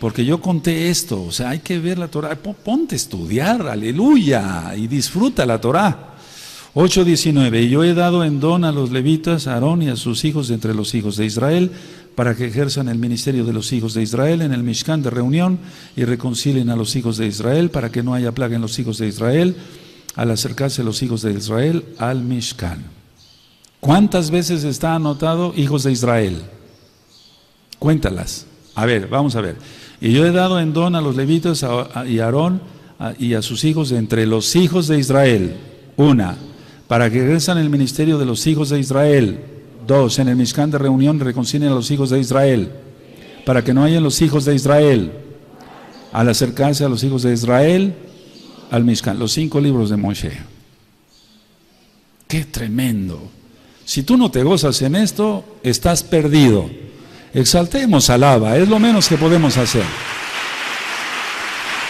Porque yo conté esto, o sea, hay que ver la Torah, ponte a estudiar, aleluya, y disfruta la Torah. 8.19. Y yo he dado en don a los levitas, a Aarón y a sus hijos de entre los hijos de Israel, para que ejerzan el ministerio de los hijos de Israel en el Mishkan de reunión y reconcilien a los hijos de Israel, para que no haya plaga en los hijos de Israel, al acercarse los hijos de Israel al Mishkan. ¿Cuántas veces está anotado hijos de Israel? Cuéntalas. A ver, vamos a ver. Y yo he dado en don a los levitas y a Aarón y a sus hijos entre los hijos de Israel. Una, para que regresan el ministerio de los hijos de Israel. Dos, en el Mishkan de reunión reconcilien a los hijos de Israel, para que no hayan los hijos de Israel. Al acercarse a los hijos de Israel, al Mishkan, los cinco libros de Moshe. Qué tremendo. Si tú no te gozas en esto, estás perdido. Exaltemos alaba, es lo menos que podemos hacer.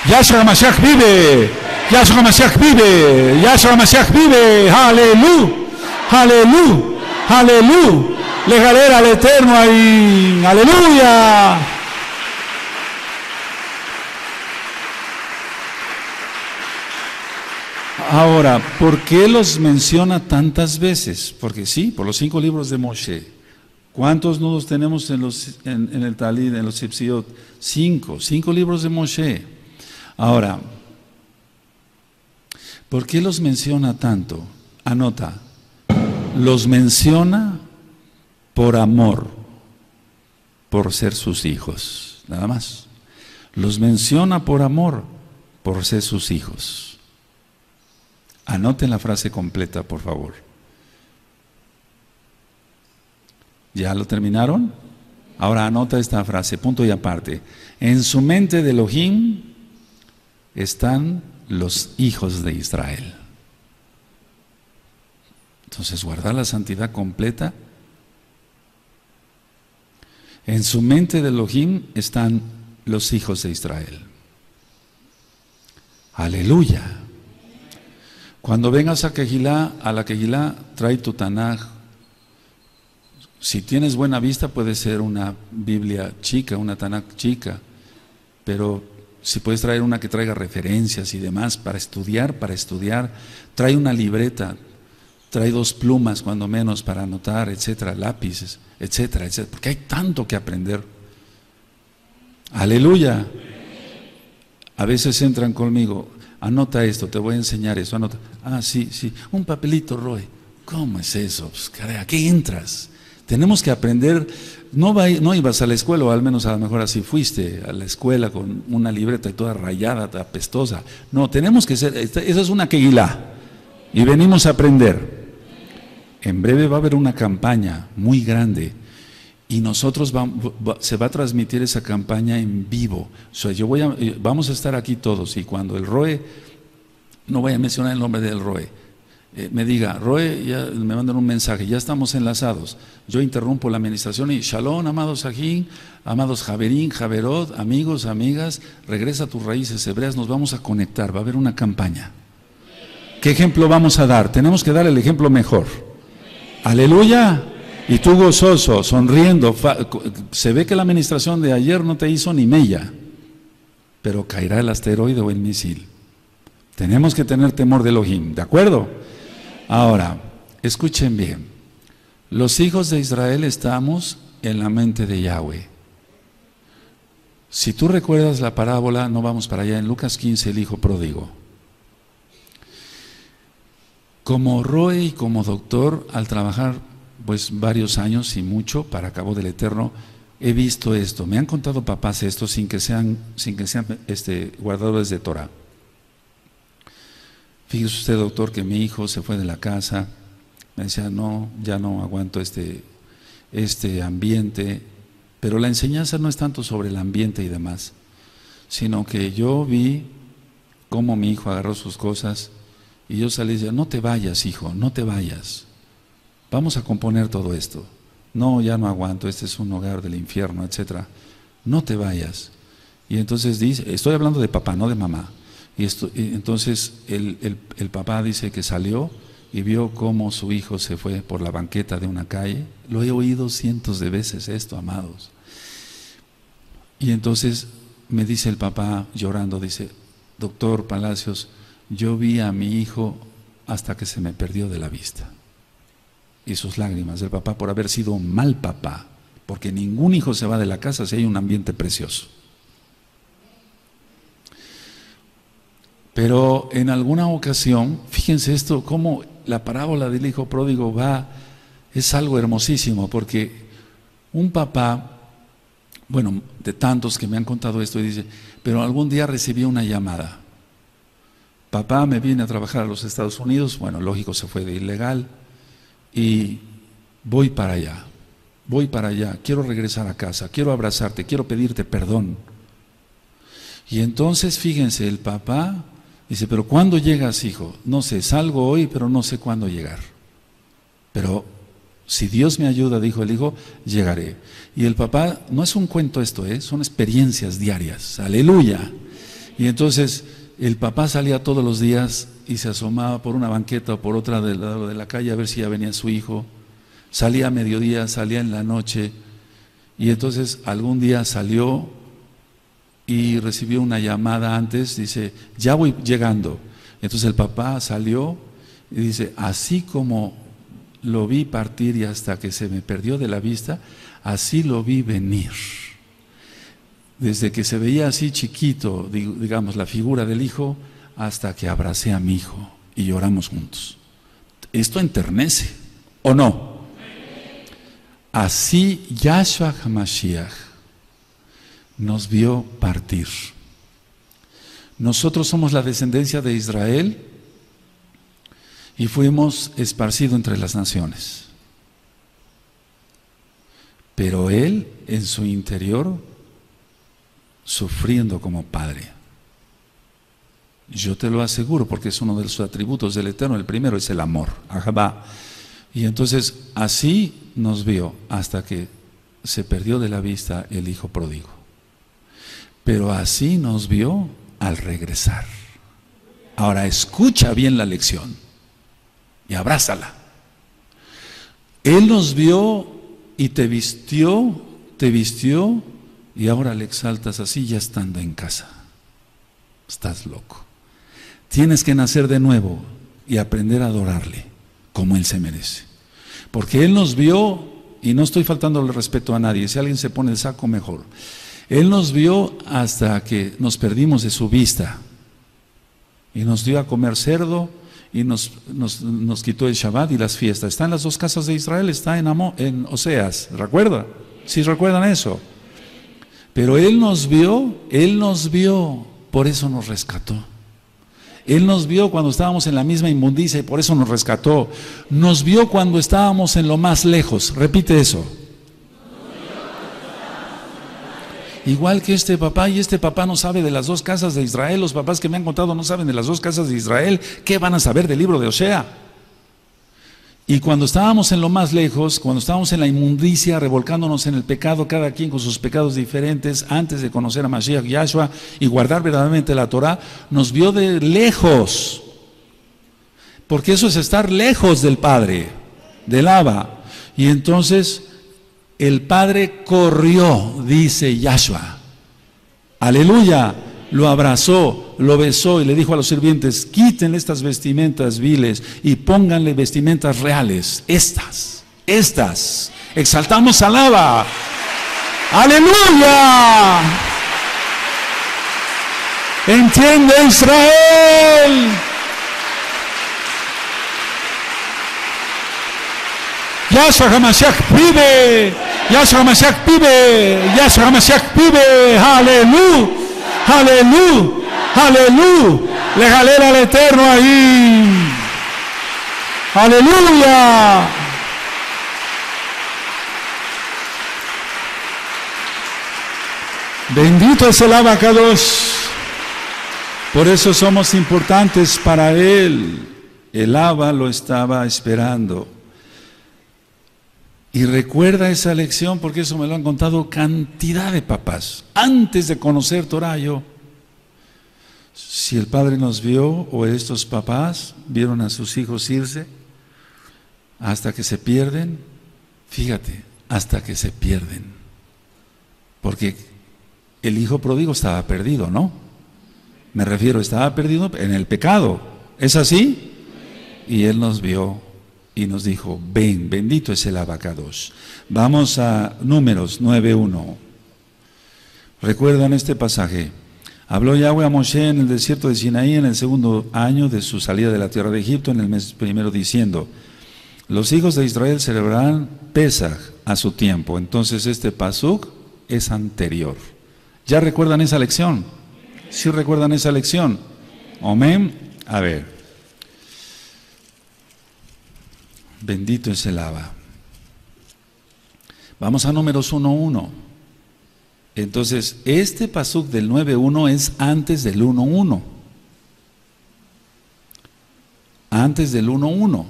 Yahshua Mashiach vive. Yahshua Mashiach vive. Yahshua Mashiach vive. Aleluya. Aleluya. Aleluya. Le galera al eterno ahí. Aleluya. Ahora, ¿por qué los menciona tantas veces? Porque sí, por los cinco libros de Moshe. ¿Cuántos nudos tenemos en, los, en, el Talid, en los Sipsiot? Cinco, cinco libros de Moshe. Ahora, ¿por qué los menciona tanto? Anota, los menciona por amor, por ser sus hijos, nada más. Los menciona por amor, por ser sus hijos. Anoten la frase completa, por favor. ¿Ya lo terminaron? Ahora anota esta frase, punto y aparte. En su mente de Elohim están los hijos de Israel. Entonces, guardar la santidad completa. En su mente de Elohim están los hijos de Israel. Aleluya. Cuando vengas a Quejilá, a la Quejilá, trae tu Tanaj. Si tienes buena vista, puede ser una Biblia chica, una Tanaj chica, pero si puedes traer una que traiga referencias y demás para estudiar, para estudiar, trae una libreta, trae dos plumas cuando menos para anotar, etcétera, lápices, etcétera, etcétera, porque hay tanto que aprender. Aleluya. A veces entran conmigo, anota esto, te voy a enseñar eso, anota. Ah, sí, sí, un papelito, Roy. ¿Cómo es eso? Pues, ¿A qué entras? Tenemos que aprender, no, ibas a la escuela, o al menos a lo mejor así fuiste a la escuela con una libreta y toda rayada, apestosa. No, tenemos que ser, eso es una queguilá, y venimos a aprender. En breve va a haber una campaña muy grande y nosotros se va a transmitir esa campaña en vivo. O sea, yo voy eh, vamos a estar aquí todos y cuando el ROE, no voy a mencionar el nombre del ROE, eh, me diga, ROE, ya me mandan un mensaje, ya estamos enlazados. Yo interrumpo la administración y Shalom, amados Sajín, amados Javerín, Javerot, amigos, amigas, regresa a tus raíces hebreas, nos vamos a conectar, va a haber una campaña. ¿Qué ejemplo vamos a dar? Tenemos que dar el ejemplo mejor. Aleluya. Y tú gozoso, sonriendo, se ve que la administración de ayer no te hizo ni mella, pero caerá el asteroide o el misil. Tenemos que tener temor de Elohim, ¿de acuerdo? Ahora, escuchen bien. Los hijos de Israel estamos en la mente de Yahweh. Si tú recuerdas la parábola, no vamos para allá, en Lucas 15, el hijo pródigo. Como Roe y como doctor, al trabajar pues varios años y mucho para Cabo del Eterno, he visto esto. Me han contado papás esto sin que sean, sin que sean este, guardadores de Torah. Fíjese usted, doctor, que mi hijo se fue de la casa. Me decía, no, ya no aguanto este, este ambiente. Pero la enseñanza no es tanto sobre el ambiente y demás, sino que yo vi cómo mi hijo agarró sus cosas y yo salí y decía, no te vayas, hijo, no te vayas. Vamos a componer todo esto. No, ya no aguanto, este es un hogar del infierno, etc. No te vayas. Y entonces dice, estoy hablando de papá, no de mamá. Y, esto, entonces el, el papá dice que salió y vio cómo su hijo se fue por la banqueta de una calle. Lo he oído cientos de veces esto, amados. Y entonces me dice el papá llorando, dice, doctor Palacios, yo vi a mi hijo hasta que se me perdió de la vista y sus lágrimas del papá por haber sido un mal papá, porque ningún hijo se va de la casa si hay un ambiente precioso. Pero en alguna ocasión, fíjense esto, cómo la parábola del hijo pródigo va, es algo hermosísimo, porque un papá, bueno, de tantos que me han contado esto, dice, pero algún día recibí una llamada. Papá me viene a trabajar a los Estados Unidos, bueno, lógico, se fue de ilegal, y voy para allá, voy para allá, quiero regresar a casa, quiero abrazarte, quiero pedirte perdón. Y entonces fíjense, el papá dice, pero ¿cuándo llegas, hijo? No sé, salgo hoy, pero no sé cuándo llegar. Pero si Dios me ayuda, dijo el hijo, llegaré. Y el papá, no es un cuento esto, ¿eh? son experiencias diarias, aleluya. Y entonces el papá salía todos los días y se asomaba por una banqueta o por otra del lado de la calle a ver si ya venía su hijo. Salía a mediodía, salía en la noche. Y entonces algún día salió y recibió una llamada antes, dice, ya voy llegando. Entonces el papá salió y dice, así como lo vi partir y hasta que se me perdió de la vista, así lo vi venir. Desde que se veía así chiquito, digamos, la figura del hijo, hasta que abracé a mi hijo y lloramos juntos. Esto enternece, ¿o no? Así Yahshua HaMashiach nos vio partir. Nosotros somos la descendencia de Israel y fuimos esparcidos entre las naciones. Pero Él en su interior sufriendo como Padre. Yo te lo aseguro porque es uno de los atributos del Eterno. El primero es el amor. Y entonces así nos vio hasta que se perdió de la vista el Hijo pródigo. Pero así nos vio al regresar. Ahora escucha bien la lección y abrázala. Él nos vio y te vistió, te vistió y ahora le exaltas así ya estando en casa. Estás loco. Tienes que nacer de nuevo y aprender a adorarle como Él se merece. Porque Él nos vio, y no estoy faltando el respeto a nadie, si alguien se pone el saco mejor. Él nos vio hasta que nos perdimos de su vista y nos dio a comer cerdo y nos, nos, quitó el Shabbat y las fiestas. Está en las dos casas de Israel, está en, en Oseas, ¿recuerda? Si recuerdan eso. Pero Él nos vio, Él nos vio, por eso nos rescató. Él nos vio cuando estábamos en la misma inmundicia y por eso nos rescató. Nos vio cuando estábamos en lo más lejos. Repite eso. Igual que este papá, y este papá no sabe de las dos casas de Israel, los papás que me han contado no saben de las dos casas de Israel, ¿qué van a saber del libro de Osea? Y cuando estábamos en lo más lejos, cuando estábamos en la inmundicia, revolcándonos en el pecado, cada quien con sus pecados diferentes, antes de conocer a Mashiach Yahshua y guardar verdaderamente la Torah, nos vio de lejos. Porque eso es estar lejos del Padre, del Abba. Y entonces el Padre corrió, dice Yahshua. Aleluya. Lo abrazó, lo besó y le dijo a los sirvientes, quiten estas vestimentas viles y pónganle vestimentas reales. Estas, estas. Exaltamos alaba. Aleluya. Entiende Israel. Yahshua HaMashiach vive. Yahshua HaMashiach vive. Yahshua HaMashiach vive. Aleluya. Aleluya. Aleluya. Le jalera al Eterno ahí. Aleluya. Bendito es el abacados. Por eso somos importantes para Él. El Abba lo estaba esperando. Y recuerda esa lección porque eso me lo han contado cantidad de papás. Antes de conocer Torah yo, si el padre nos vio o estos papás vieron a sus hijos irse hasta que se pierden, fíjate, hasta que se pierden. Porque el hijo pródigo estaba perdido, ¿no? Me refiero, estaba perdido en el pecado. ¿Es así? Y él nos vio y nos dijo, ven, bendito es el abacados. Vamos a números 9.1. ¿Recuerdan este pasaje? Habló Yahweh a Moshe en el desierto de Sinaí en el segundo año de su salida de la tierra de Egipto, en el mes primero, diciendo, los hijos de Israel celebrarán Pesach a su tiempo. Entonces este pasuk es anterior. ¿Ya recuerdan esa lección? ¿Sí recuerdan esa lección? Amén. A ver. Bendito es el Abba. Vamos a números 1.1. Entonces, este pasuk del 9.1 es antes del 1.1. Antes del 1.1.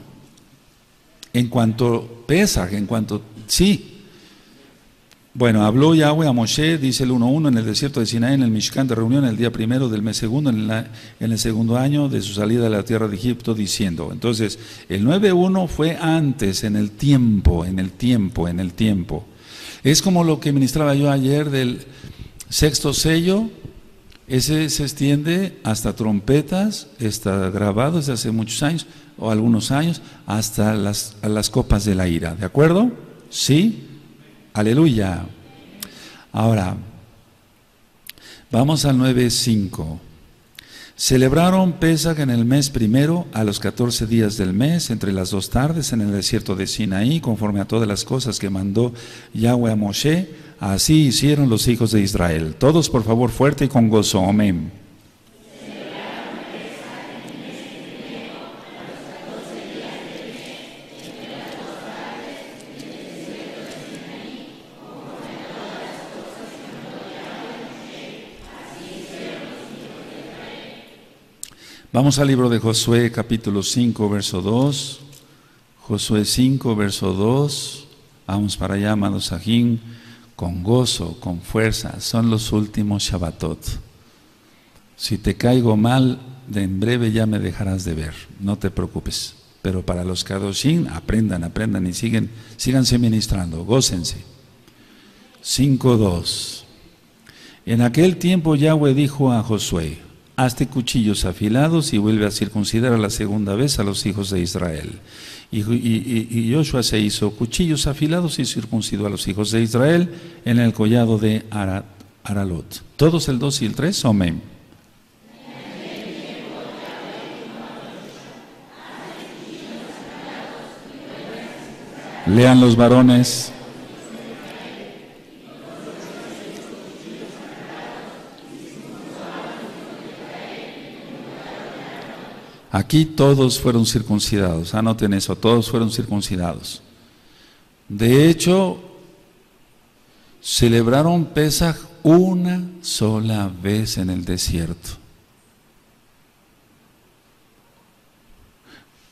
En cuanto pesa, en cuanto, sí. Bueno, habló Yahweh a Moshe, dice el 1.1, en el desierto de Sinaí, en el Mishkan de reunión, el día primero del mes segundo, en, el segundo año de su salida de la tierra de Egipto, diciendo. Entonces, el 9.1 fue antes, en el tiempo, en el tiempo, en el tiempo. Es como lo que ministraba yo ayer del sexto sello, ese se extiende hasta trompetas, está grabado desde hace muchos años, o algunos años, hasta las copas de la ira. ¿De acuerdo? ¿Sí? Aleluya. Ahora, vamos al 9.5. Celebraron Pesach en el mes primero, a los 14 días del mes, entre las dos tardes, en el desierto de Sinaí, conforme a todas las cosas que mandó Yahweh a Moshe. Así hicieron los hijos de Israel. Todos, por favor, fuerte y con gozo. Amén. Vamos al libro de Josué capítulo 5, verso 2. Josué 5, verso 2. Vamos para allá, amados Sajín, con gozo, con fuerza. Son los últimos Shabbatot. Si te caigo mal, de en breve ya me dejarás de ver. No te preocupes. Pero para los Kadoshin, aprendan, aprendan y siguen, síganse ministrando, gócense. 5.2. En aquel tiempo Yahweh dijo a Josué, hazte cuchillos afilados y vuelve a circuncidar a la segunda vez a los hijos de Israel. Y, Joshua se hizo cuchillos afilados y circuncidó a los hijos de Israel en el collado de Aralot. ¿Todos el 2 y el 3? Amén. Lean los varones. Aquí todos fueron circuncidados, anoten eso, todos fueron circuncidados. De hecho, celebraron Pesaj una sola vez en el desierto.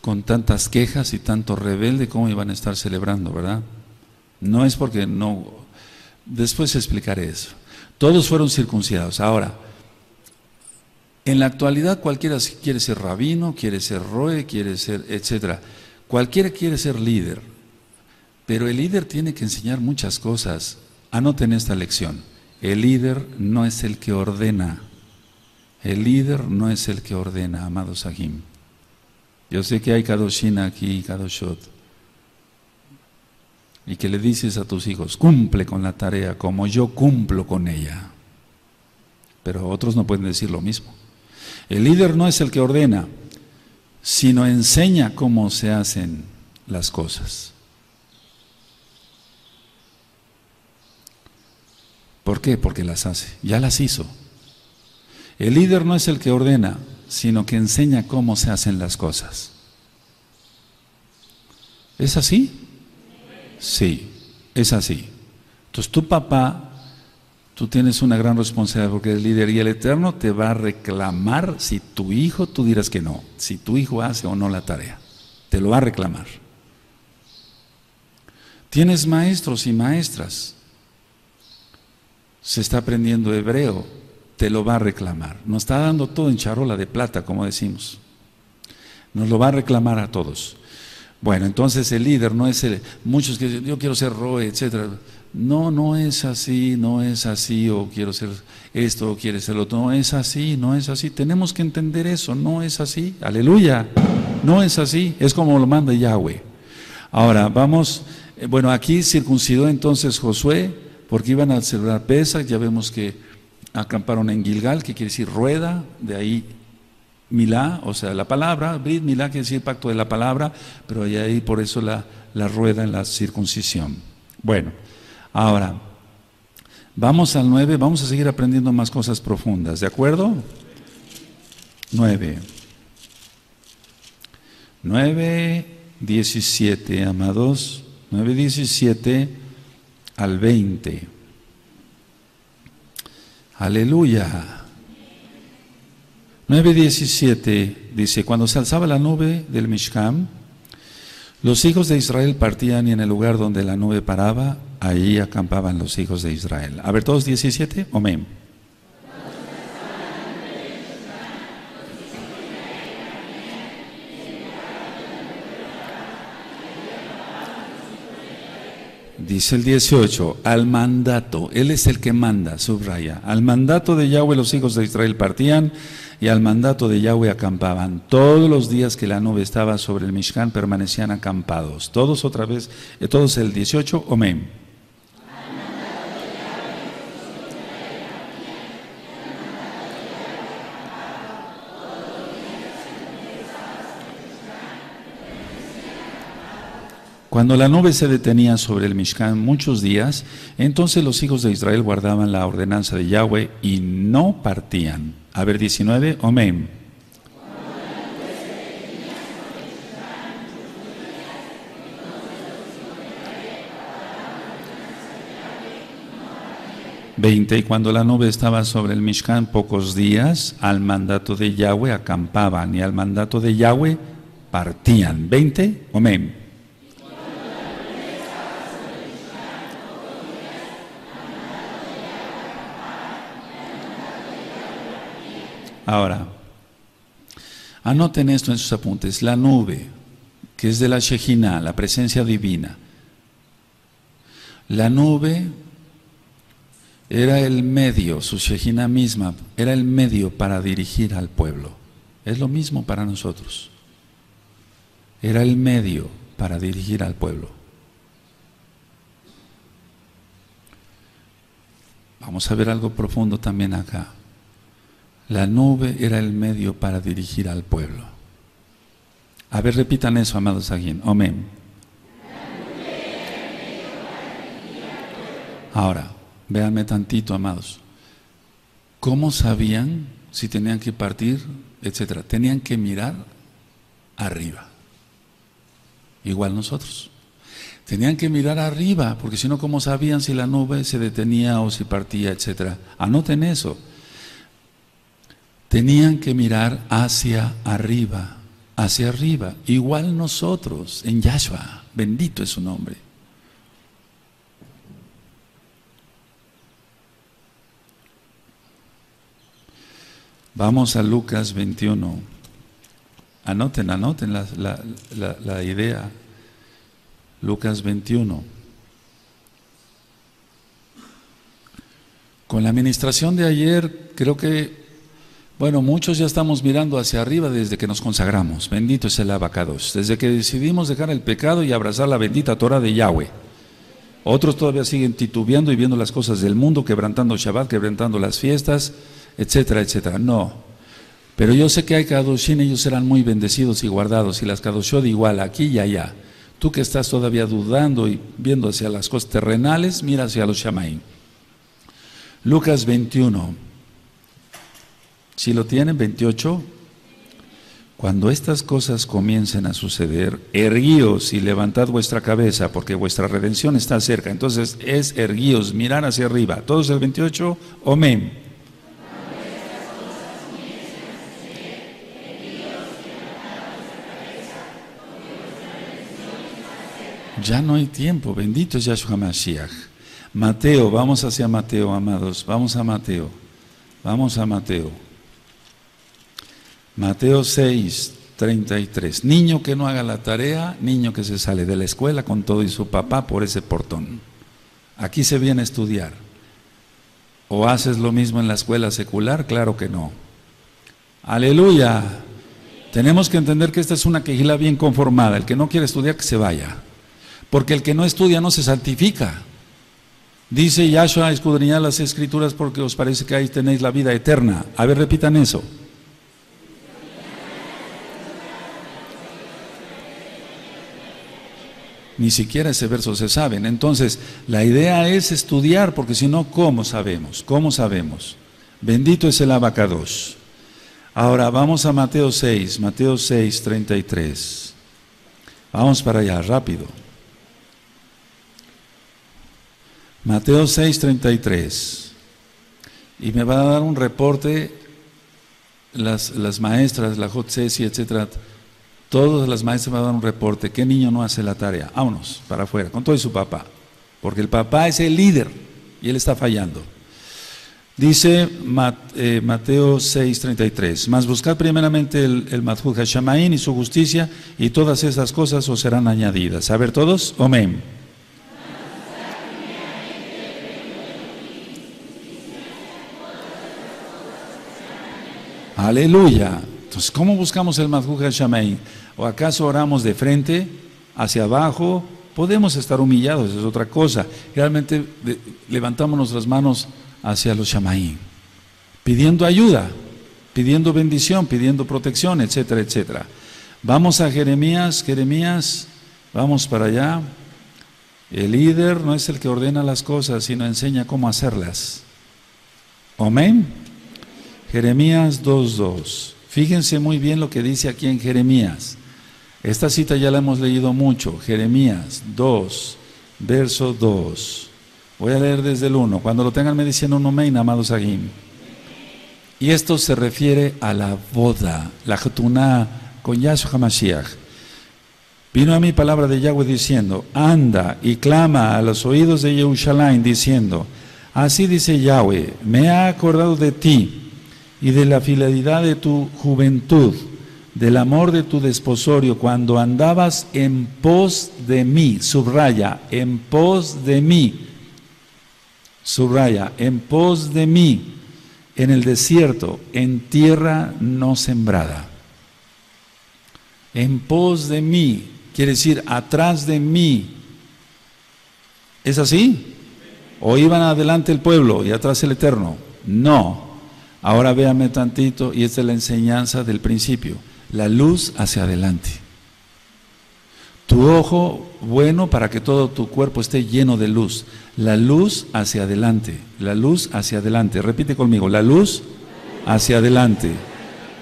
Con tantas quejas y tanto rebelde, ¿cómo iban a estar celebrando, verdad? No es porque no. Después explicaré eso. Todos fueron circuncidados. Ahora, en la actualidad cualquiera quiere ser rabino, quiere ser roe, quiere ser, etcétera. Cualquiera quiere ser líder, pero el líder tiene que enseñar muchas cosas. Anoten esta lección. El líder no es el que ordena. El líder no es el que ordena, amado Sahim. Yo sé que hay Kadoshina aquí, Kadoshot. Y que le dices a tus hijos, cumple con la tarea como yo cumplo con ella. Pero otros no pueden decir lo mismo. El líder no es el que ordena, sino enseña cómo se hacen las cosas. ¿Por qué? Porque las hace, ya las hizo. El líder no es el que ordena, sino que enseña cómo se hacen las cosas. ¿Es así? Sí, es así. Entonces tu papá Tú tienes una gran responsabilidad porque eres líder y el Eterno te va a reclamar si tu hijo, tú dirás que no, si tu hijo hace o no la tarea. Te lo va a reclamar. Tienes maestros y maestras. Se está aprendiendo hebreo, te lo va a reclamar. Nos está dando todo en charola de plata, como decimos. Nos lo va a reclamar a todos. Bueno, entonces el líder no es el, muchos que dicen, yo quiero ser Roe, etcétera no, no es así, no es así, o quiero ser esto, o quiere ser lo otro, no es así, no es así. Tenemos que entender eso, no es así, aleluya, no es así, es como lo manda Yahweh. Ahora, vamos, eh, bueno, aquí circuncidó entonces Josué, porque iban a celebrar Pesach, ya vemos que acamparon en Gilgal, que quiere decir rueda, de ahí Milá, o sea, la palabra, Brit Milá quiere decir pacto de la palabra, pero ahí por eso la, la rueda en la circuncisión. Bueno. Ahora, vamos al 9, vamos a seguir aprendiendo más cosas profundas, ¿de acuerdo? 9. 9, 17, amados. 9, 17 al 20. Aleluya. 9, 17 dice, cuando se alzaba la nube del Mishkan, Los hijos de Israel partían y en el lugar donde la nube paraba, ahí acampaban los hijos de Israel. A ver, todos 17, amén. Dice el 18, al mandato, Él es el que manda, subraya, al mandato de Yahweh los hijos de Israel partían y al mandato de Yahweh acampaban. Todos los días que la nube estaba sobre el Mishkan permanecían acampados. Todos otra vez, eh, todos el 18, amén. Cuando la nube se detenía sobre el Mishkan muchos días, entonces los hijos de Israel guardaban la ordenanza de Yahweh y no partían. A ver, 19, amén. Veinte, y cuando la nube estaba sobre el Mishkan pocos días, al mandato de Yahweh acampaban y al mandato de Yahweh partían. Veinte, amén. Ahora, anoten esto en sus apuntes. La nube, que es de la Shejina, la presencia divina. La nube era el medio, su Shejina misma, era el medio para dirigir al pueblo. Es lo mismo para nosotros. Era el medio para dirigir al pueblo. Vamos a ver algo profundo también acá. La nube era el medio para dirigir al pueblo. A ver, repitan eso, amados aquí. Amén. Ahora, véanme tantito, amados. ¿Cómo sabían si tenían que partir, etcétera? Tenían que mirar arriba. Igual nosotros. Tenían que mirar arriba, porque si no, ¿cómo sabían si la nube se detenía o si partía, etcétera? Anoten eso tenían que mirar hacia arriba, hacia arriba, igual nosotros en Yahshua, bendito es su nombre. Vamos a Lucas 21. Anoten, anoten la, la idea. Lucas 21. Con la administración de ayer, creo que bueno, muchos ya estamos mirando hacia arriba desde que nos consagramos. Bendito es el abacados. Desde que decidimos dejar el pecado y abrazar la bendita Torah de Yahweh. Otros todavía siguen titubeando y viendo las cosas del mundo, quebrantando Shabbat, quebrantando las fiestas, etcétera, etcétera. No. Pero yo sé que hay Kadoshim, ellos serán muy bendecidos y guardados. Y las Kadoshot igual, aquí y allá. Tú que estás todavía dudando y viendo hacia las cosas terrenales, mira hacia los Shamaim. Lucas 21. Si lo tienen, 28. Cuando estas cosas comiencen a suceder, erguíos y levantad vuestra cabeza, porque vuestra redención está cerca. Entonces es erguíos, mirar hacia arriba. Todos el 28, amén. Ya no hay tiempo, bendito es Yahshua Mashiach. Mateo, vamos hacia Mateo, amados, vamos a Mateo, vamos a Mateo. Mateo 6, 33. Niño que no haga la tarea, niño que se sale de la escuela con todo y su papá por ese portón. Aquí se viene a estudiar. ¿O haces lo mismo en la escuela secular? Claro que no. Aleluya. Tenemos que entender que esta es una quejila bien conformada. El que no quiere estudiar, que se vaya. Porque el que no estudia no se santifica. Dice Yahshua, escudriñad las escrituras porque os parece que ahí tenéis la vida eterna. A ver, repitan eso. Ni siquiera ese verso se sabe. Entonces, la idea es estudiar, porque si no, ¿cómo sabemos? ¿Cómo sabemos? Bendito es el abacados. Ahora vamos a Mateo 6, Mateo 6, 33. Vamos para allá, rápido. Mateo 6, 33. Y me va a dar un reporte las, las maestras, la Jotsesi, etcétera, Todas las maestras van a dar un reporte. ¿Qué niño no hace la tarea? Vámonos, para afuera, con todo y su papá. Porque el papá es el líder y él está fallando. Dice eh, Mateo 6:33, mas buscad primeramente el, el Madhut Hashamain y su justicia, y todas esas cosas os serán añadidas. A ver todos, amén. Aleluya. ¿Cómo buscamos el Madhut Hashamain? ¿O acaso oramos de frente, hacia abajo? Podemos estar humillados, es otra cosa. Realmente levantamos nuestras manos hacia los Shamaín, pidiendo ayuda, pidiendo bendición, pidiendo protección, etcétera, etcétera. Vamos a Jeremías, Jeremías, vamos para allá. El líder no es el que ordena las cosas, sino enseña cómo hacerlas. Amén. Jeremías 2.2. Fíjense muy bien lo que dice aquí en Jeremías. Esta cita ya la hemos leído mucho. Jeremías 2, verso 2. Voy a leer desde el 1. Cuando lo tengan me dicen un amén, amados Agim. Y esto se refiere a la boda, la Jatuná con Yahshua HaMashiach. Vino a mí palabra de Yahweh diciendo, anda y clama a los oídos de Jerusalén diciendo, así dice Yahweh, me ha acordado de ti y de la fidelidad de tu juventud, del amor de tu desposorio, cuando andabas en pos de mí, subraya, en pos de mí subraya, en pos de mí, en el desierto, en tierra no sembrada. En pos de mí, quiere decir atrás de mí. ¿Es así? ¿O iban adelante el pueblo y atrás el eterno? No. Ahora véame tantito y esta es la enseñanza del principio. La luz hacia adelante. Tu ojo bueno para que todo tu cuerpo esté lleno de luz. La luz hacia adelante, la luz hacia adelante. Repite conmigo, la luz hacia adelante.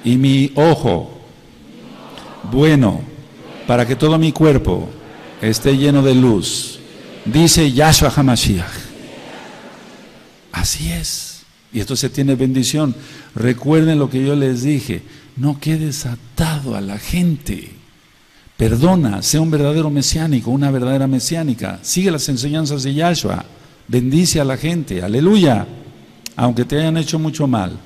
Y mi ojo bueno para que todo mi cuerpo esté lleno de luz. Dice Yahshua HaMashiach. Así es. Y esto se tiene bendición. Recuerden lo que yo les dije. No quedes atado a la gente. Perdona, sea un verdadero mesiánico, una verdadera mesiánica. Sigue las enseñanzas de Yahshua. Bendice a la gente. Aleluya. Aunque te hayan hecho mucho mal.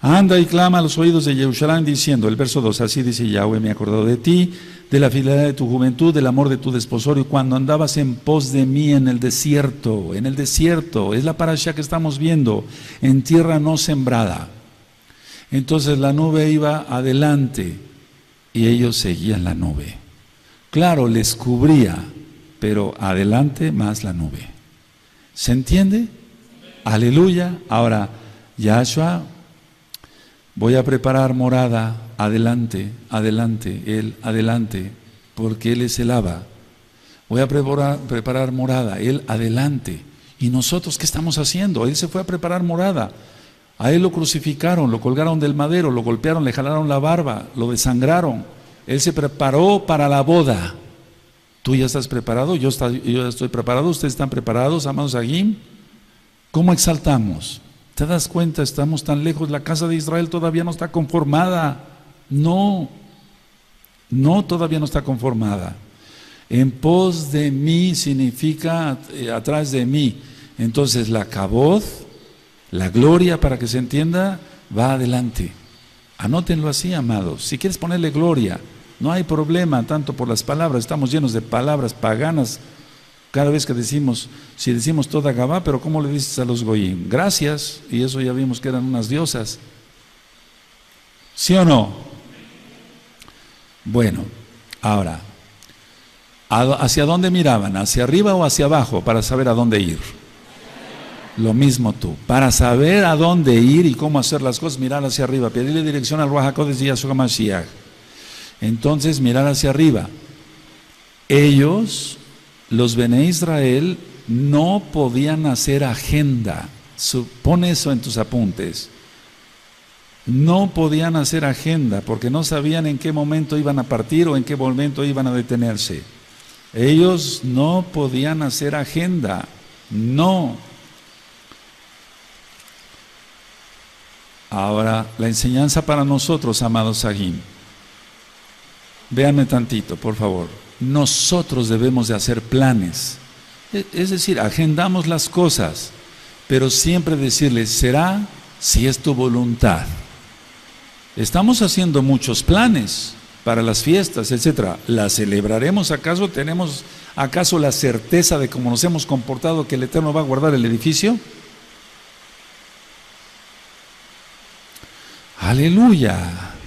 Anda y clama a los oídos de Jerusalén diciendo, el verso 2, así dice Yahweh, me he acordado de ti, de la fidelidad de tu juventud, del amor de tu desposorio, cuando andabas en pos de mí en el desierto, en el desierto, es la parasha que estamos viendo, en tierra no sembrada. Entonces la nube iba adelante, y ellos seguían la nube. Claro, les cubría, pero adelante más la nube. ¿Se entiende? Aleluya. Ahora, Yahshua, voy a preparar morada, adelante, adelante, Él, adelante, porque Él es el Abba. Voy a preparar, preparar morada, Él, adelante. ¿Y nosotros qué estamos haciendo? Él se fue a preparar morada. A él lo crucificaron, lo colgaron del madero, lo golpearon, le jalaron la barba, lo desangraron. Él se preparó para la boda. ¿Tú ya estás preparado? Yo, ya estoy preparado. ¿Ustedes están preparados, amados Aguim? ¿Cómo exaltamos? ¿Te das cuenta? Estamos tan lejos. La casa de Israel todavía no está conformada. No, no, todavía no está conformada. En pos de mí significa eh, atrás de mí. Entonces la caboz la gloria, para que se entienda, va adelante. Anótenlo así, amados. Si quieres ponerle gloria, no hay problema tanto por las palabras. Estamos llenos de palabras paganas cada vez que decimos, si decimos toda Gabá, pero ¿cómo le dices a los goyim? Gracias, y eso ya vimos que eran unas diosas. ¿Sí o no? Bueno, ahora, ¿hacia dónde miraban? ¿Hacia arriba o hacia abajo para saber a dónde ir? Lo mismo tú. Para saber a dónde ir y cómo hacer las cosas, mirar hacia arriba, pedirle dirección al Rahakodes y Yahshua Mashiach. Entonces, mirar hacia arriba. Ellos, los Bene Israel, no podían hacer agenda. Pon eso en tus apuntes. No podían hacer agenda porque no sabían en qué momento iban a partir o en qué momento iban a detenerse. Ellos no podían hacer agenda. No. Ahora, la enseñanza para nosotros, amados Sagim. véanme tantito, por favor. Nosotros debemos de hacer planes. E, es decir, agendamos las cosas, pero siempre decirle, será si es tu voluntad. Estamos haciendo muchos planes para las fiestas, etcétera. ¿Las celebraremos acaso? ¿Tenemos acaso la certeza de cómo nos hemos comportado que el Eterno va a guardar el edificio? Aleluya.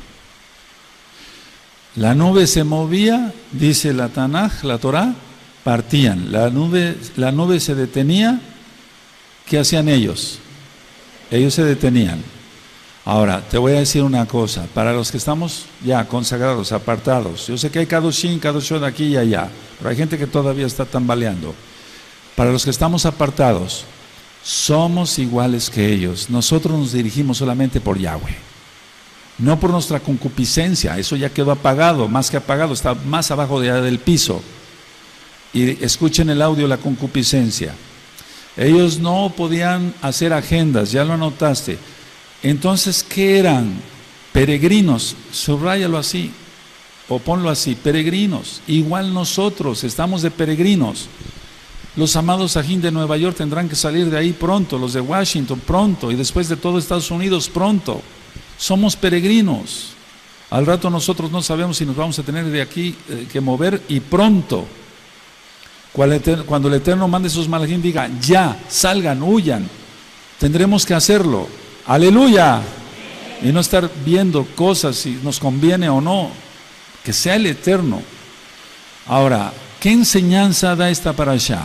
La nube se movía, dice la Tanaj, la Torah, partían. La nube, la nube se detenía, ¿qué hacían ellos? Ellos se detenían. Ahora, te voy a decir una cosa, para los que estamos ya consagrados, apartados, yo sé que hay Kadoshim, Kadoshon aquí y allá, pero hay gente que todavía está tambaleando. Para los que estamos apartados, somos iguales que ellos. Nosotros nos dirigimos solamente por Yahweh no por nuestra concupiscencia, eso ya quedó apagado, más que apagado, está más abajo de, del piso. Y escuchen el audio, la concupiscencia. Ellos no podían hacer agendas, ya lo anotaste. Entonces, ¿qué eran? Peregrinos, subráyalo así, o ponlo así, peregrinos. Igual nosotros estamos de peregrinos. Los amados Ajín de Nueva York tendrán que salir de ahí pronto, los de Washington pronto, y después de todo Estados Unidos pronto. Somos peregrinos. Al rato nosotros no sabemos si nos vamos a tener de aquí eh, que mover y pronto. Cuando el Eterno mande sus malajín, diga, ya, salgan, huyan. Tendremos que hacerlo. Aleluya. Y no estar viendo cosas si nos conviene o no. Que sea el Eterno. Ahora, ¿qué enseñanza da esta para allá?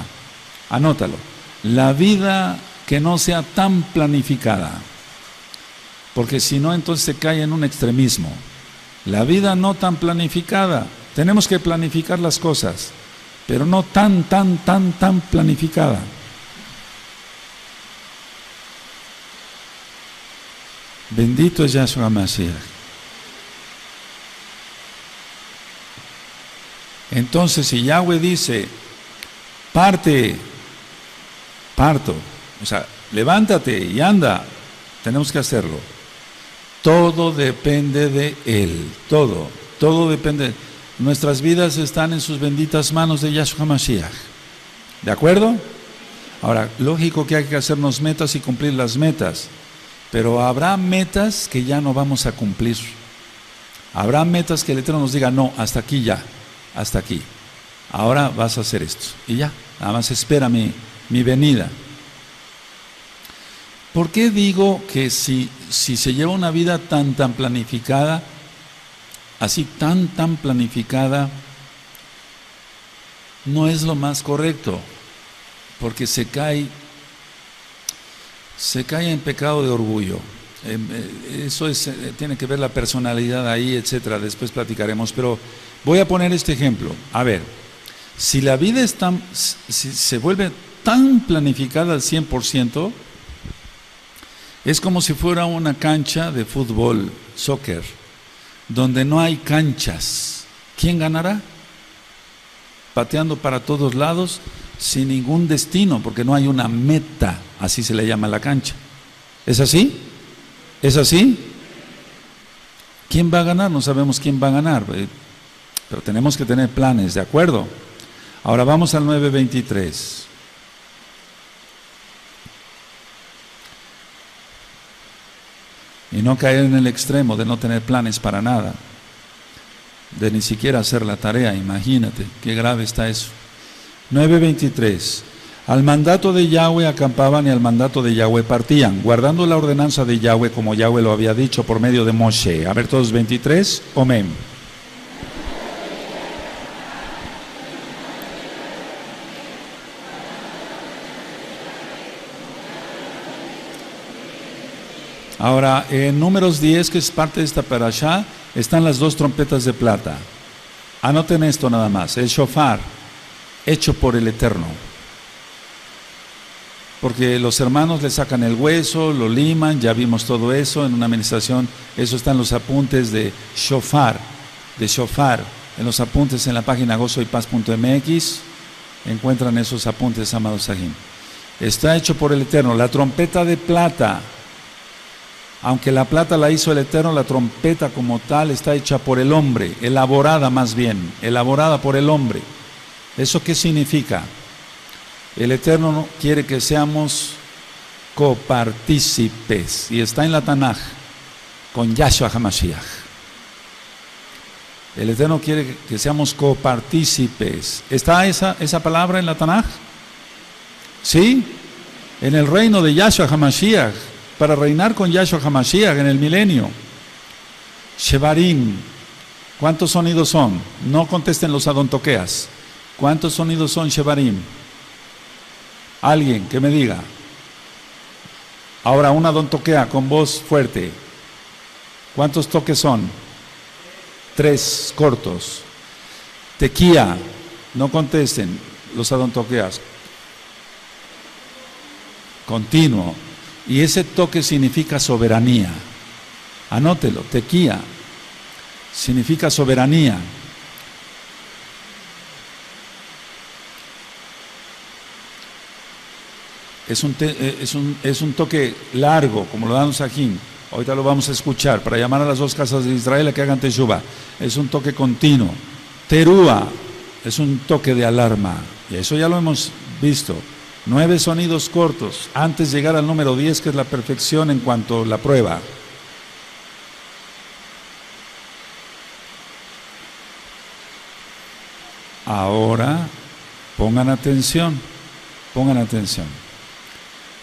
Anótalo. La vida que no sea tan planificada porque si no entonces se cae en un extremismo. La vida no tan planificada, tenemos que planificar las cosas, pero no tan, tan, tan, tan planificada. Bendito es Yahshua Mashiach. Entonces, si Yahweh dice, parte, parto, o sea, levántate y anda, tenemos que hacerlo. Todo depende de Él, todo, todo depende. Nuestras vidas están en sus benditas manos de Yahshua Mashiach. ¿De acuerdo? Ahora, lógico que hay que hacernos metas y cumplir las metas, pero habrá metas que ya no vamos a cumplir. Habrá metas que el Eterno nos diga, no, hasta aquí ya, hasta aquí. Ahora vas a hacer esto. Y ya, nada más espera mi, mi venida. ¿Por qué digo que si, si se lleva una vida tan, tan planificada, así tan, tan planificada, no es lo más correcto? Porque se cae, se cae en pecado de orgullo. Em, eh, eso es, eh, tiene que ver la personalidad ahí, etcétera. Después platicaremos. Pero voy a poner este ejemplo. A ver, si la vida si se vuelve tan planificada al 100%, es como si fuera una cancha de fútbol, soccer, donde no hay canchas. ¿Quién ganará? Pateando para todos lados sin ningún destino, porque no hay una meta, así se le llama la cancha. ¿Es así? ¿Es así? ¿Quién va a ganar? No sabemos quién va a ganar, eh, pero tenemos que tener planes, ¿de acuerdo? Ahora vamos al 923. Y no caer en el extremo de no tener planes para nada, de ni siquiera hacer la tarea, imagínate, qué grave está eso. 9.23. Al mandato de Yahweh acampaban y al mandato de Yahweh partían, guardando la ordenanza de Yahweh como Yahweh lo había dicho por medio de Moshe. A ver todos 23, amén. Ahora, en números 10, que es parte de esta parasha, están las dos trompetas de plata. Anoten esto nada más, el shofar, hecho por el Eterno. Porque los hermanos le sacan el hueso, lo liman, ya vimos todo eso en una administración, eso está en los apuntes de shofar, de shofar, en los apuntes en la página gozoypaz.mx, encuentran esos apuntes, amados Sahim. Está hecho por el Eterno, la trompeta de plata, Aunque la plata la hizo el Eterno, la trompeta como tal está hecha por el hombre, elaborada más bien, elaborada por el hombre. ¿Eso qué significa? El Eterno quiere que seamos copartícipes, y está en la Tanaj, con Yahshua HaMashiach. El Eterno quiere que seamos copartícipes. ¿Está esa, esa palabra en la Tanaj? ¿Sí? En el reino de Yahshua HaMashiach, para reinar con Yahshua HaMashiach en el milenio. Shevarim. ¿Cuántos sonidos son? No contesten los adontoqueas. ¿Cuántos sonidos son Shevarim? Alguien que me diga. Ahora una adontoquea con voz fuerte. ¿Cuántos toques son? Tres cortos. Tequía. No contesten los adontoqueas. Continuo. Y ese toque significa soberanía. Anótelo, tequía. Significa soberanía. Es un, eh, es, un, es un, toque largo, como lo dan Sajín. Ahorita lo vamos a escuchar para llamar a las dos casas de Israel a que hagan teshuva. Es un toque continuo. Terúa es un toque de alarma. Y eso ya lo hemos visto. Nueve sonidos cortos antes de llegar al número 10, que es la perfección en cuanto a la prueba. Ahora, pongan atención, pongan atención.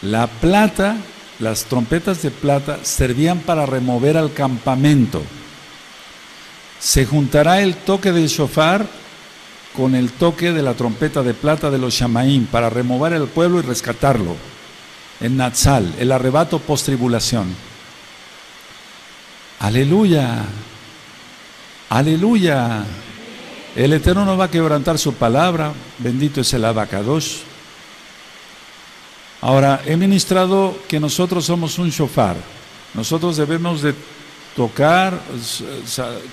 La plata, las trompetas de plata servían para remover al campamento. Se juntará el toque del shofar con el toque de la trompeta de plata de los Shamaim para remover el pueblo y rescatarlo. En Natsal, el arrebato post-tribulación. Aleluya. Aleluya. El Eterno no va a quebrantar su palabra. Bendito es el abacados. Ahora, he ministrado que nosotros somos un shofar. Nosotros debemos de tocar,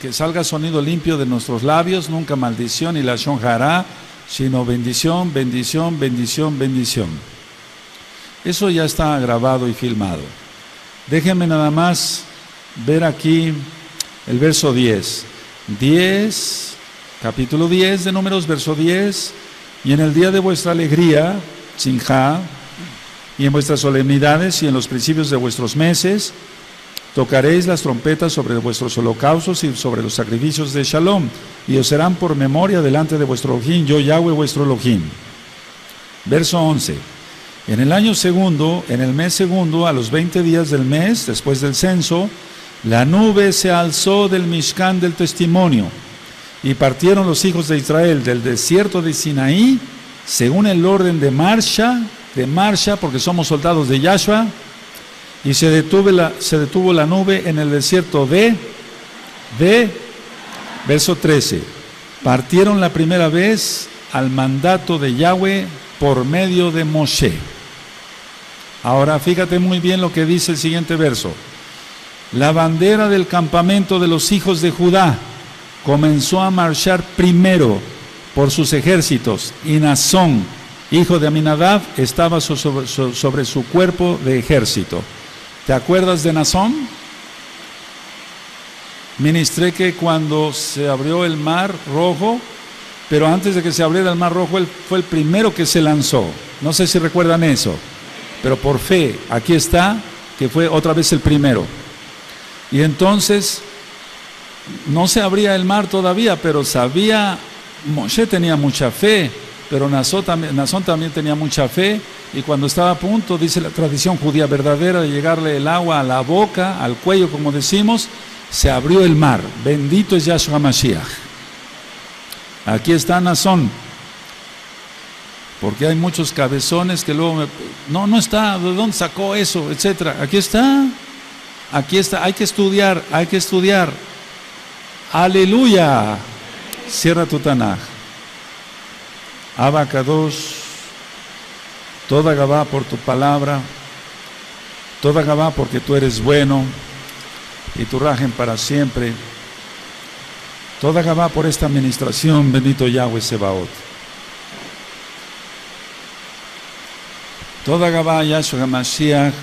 que salga sonido limpio de nuestros labios, nunca maldición y la shonjara, sino bendición, bendición, bendición, bendición. Eso ya está grabado y filmado. Déjenme nada más ver aquí el verso 10. 10, capítulo 10 de números, verso 10. Y en el día de vuestra alegría, Sinja, y en vuestras solemnidades y en los principios de vuestros meses, tocaréis las trompetas sobre vuestros holocaustos y sobre los sacrificios de Shalom, y os serán por memoria delante de vuestro Elohim, yo Yahweh vuestro Elohim. Verso 11. En el año segundo, en el mes segundo, a los 20 días del mes, después del censo, la nube se alzó del Mishkan del testimonio, y partieron los hijos de Israel del desierto de Sinaí, según el orden de marcha, de marcha, porque somos soldados de Yahshua, y se detuvo la, se detuvo la nube en el desierto de, de, verso 13, partieron la primera vez al mandato de Yahweh por medio de Moshe. Ahora fíjate muy bien lo que dice el siguiente verso. La bandera del campamento de los hijos de Judá comenzó a marchar primero por sus ejércitos y Nazón, hijo de Aminadab, estaba sobre, su cuerpo de ejército. ¿Te acuerdas de Nazón? Ministré que cuando se abrió el mar rojo, pero antes de que se abriera el mar rojo, él fue el primero que se lanzó. No sé si recuerdan eso, pero por fe, aquí está, que fue otra vez el primero. Y entonces, no se abría el mar todavía, pero sabía, Moshe tenía mucha fe, pero Nazón también, tenía mucha fe y cuando estaba a punto, dice la tradición judía verdadera, de llegarle el agua a la boca, al cuello, como decimos, se abrió el mar. Bendito es Yahshua Mashiach. Aquí está Nazón. Porque hay muchos cabezones que luego me... No, no está. ¿De dónde sacó eso? Etcétera. Aquí está. Aquí está. Hay que estudiar. Hay que estudiar. Aleluya. Cierra tu Tanaj. Abacados, toda Gabá por tu palabra, toda Gabá porque tú eres bueno y tu rajen para siempre. Toda Gabá por esta administración, bendito Yahweh Sebaot. Toda Gabá, Yahshua Mashiach,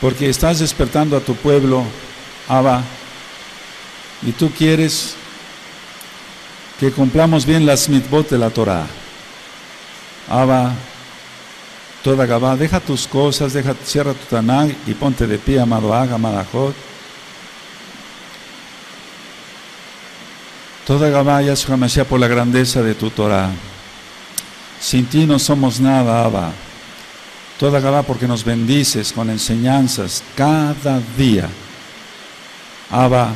porque estás despertando a tu pueblo, Abba, y tú quieres que cumplamos bien las mitzvot de la Torah. Abba, toda Gabá, deja tus cosas, deja, cierra tu Tanag y ponte de pie, amado Aga, Madajot. Toda Gabá, Yahshua Mashiach, por la grandeza de tu Torah. Sin ti no somos nada, Abba. Toda Gabá, porque nos bendices con enseñanzas cada día. Abba,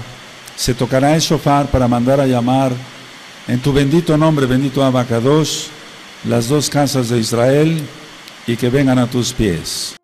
se tocará el shofar para mandar a llamar en tu bendito nombre, bendito Abacados, las dos casas de Israel y que vengan a tus pies.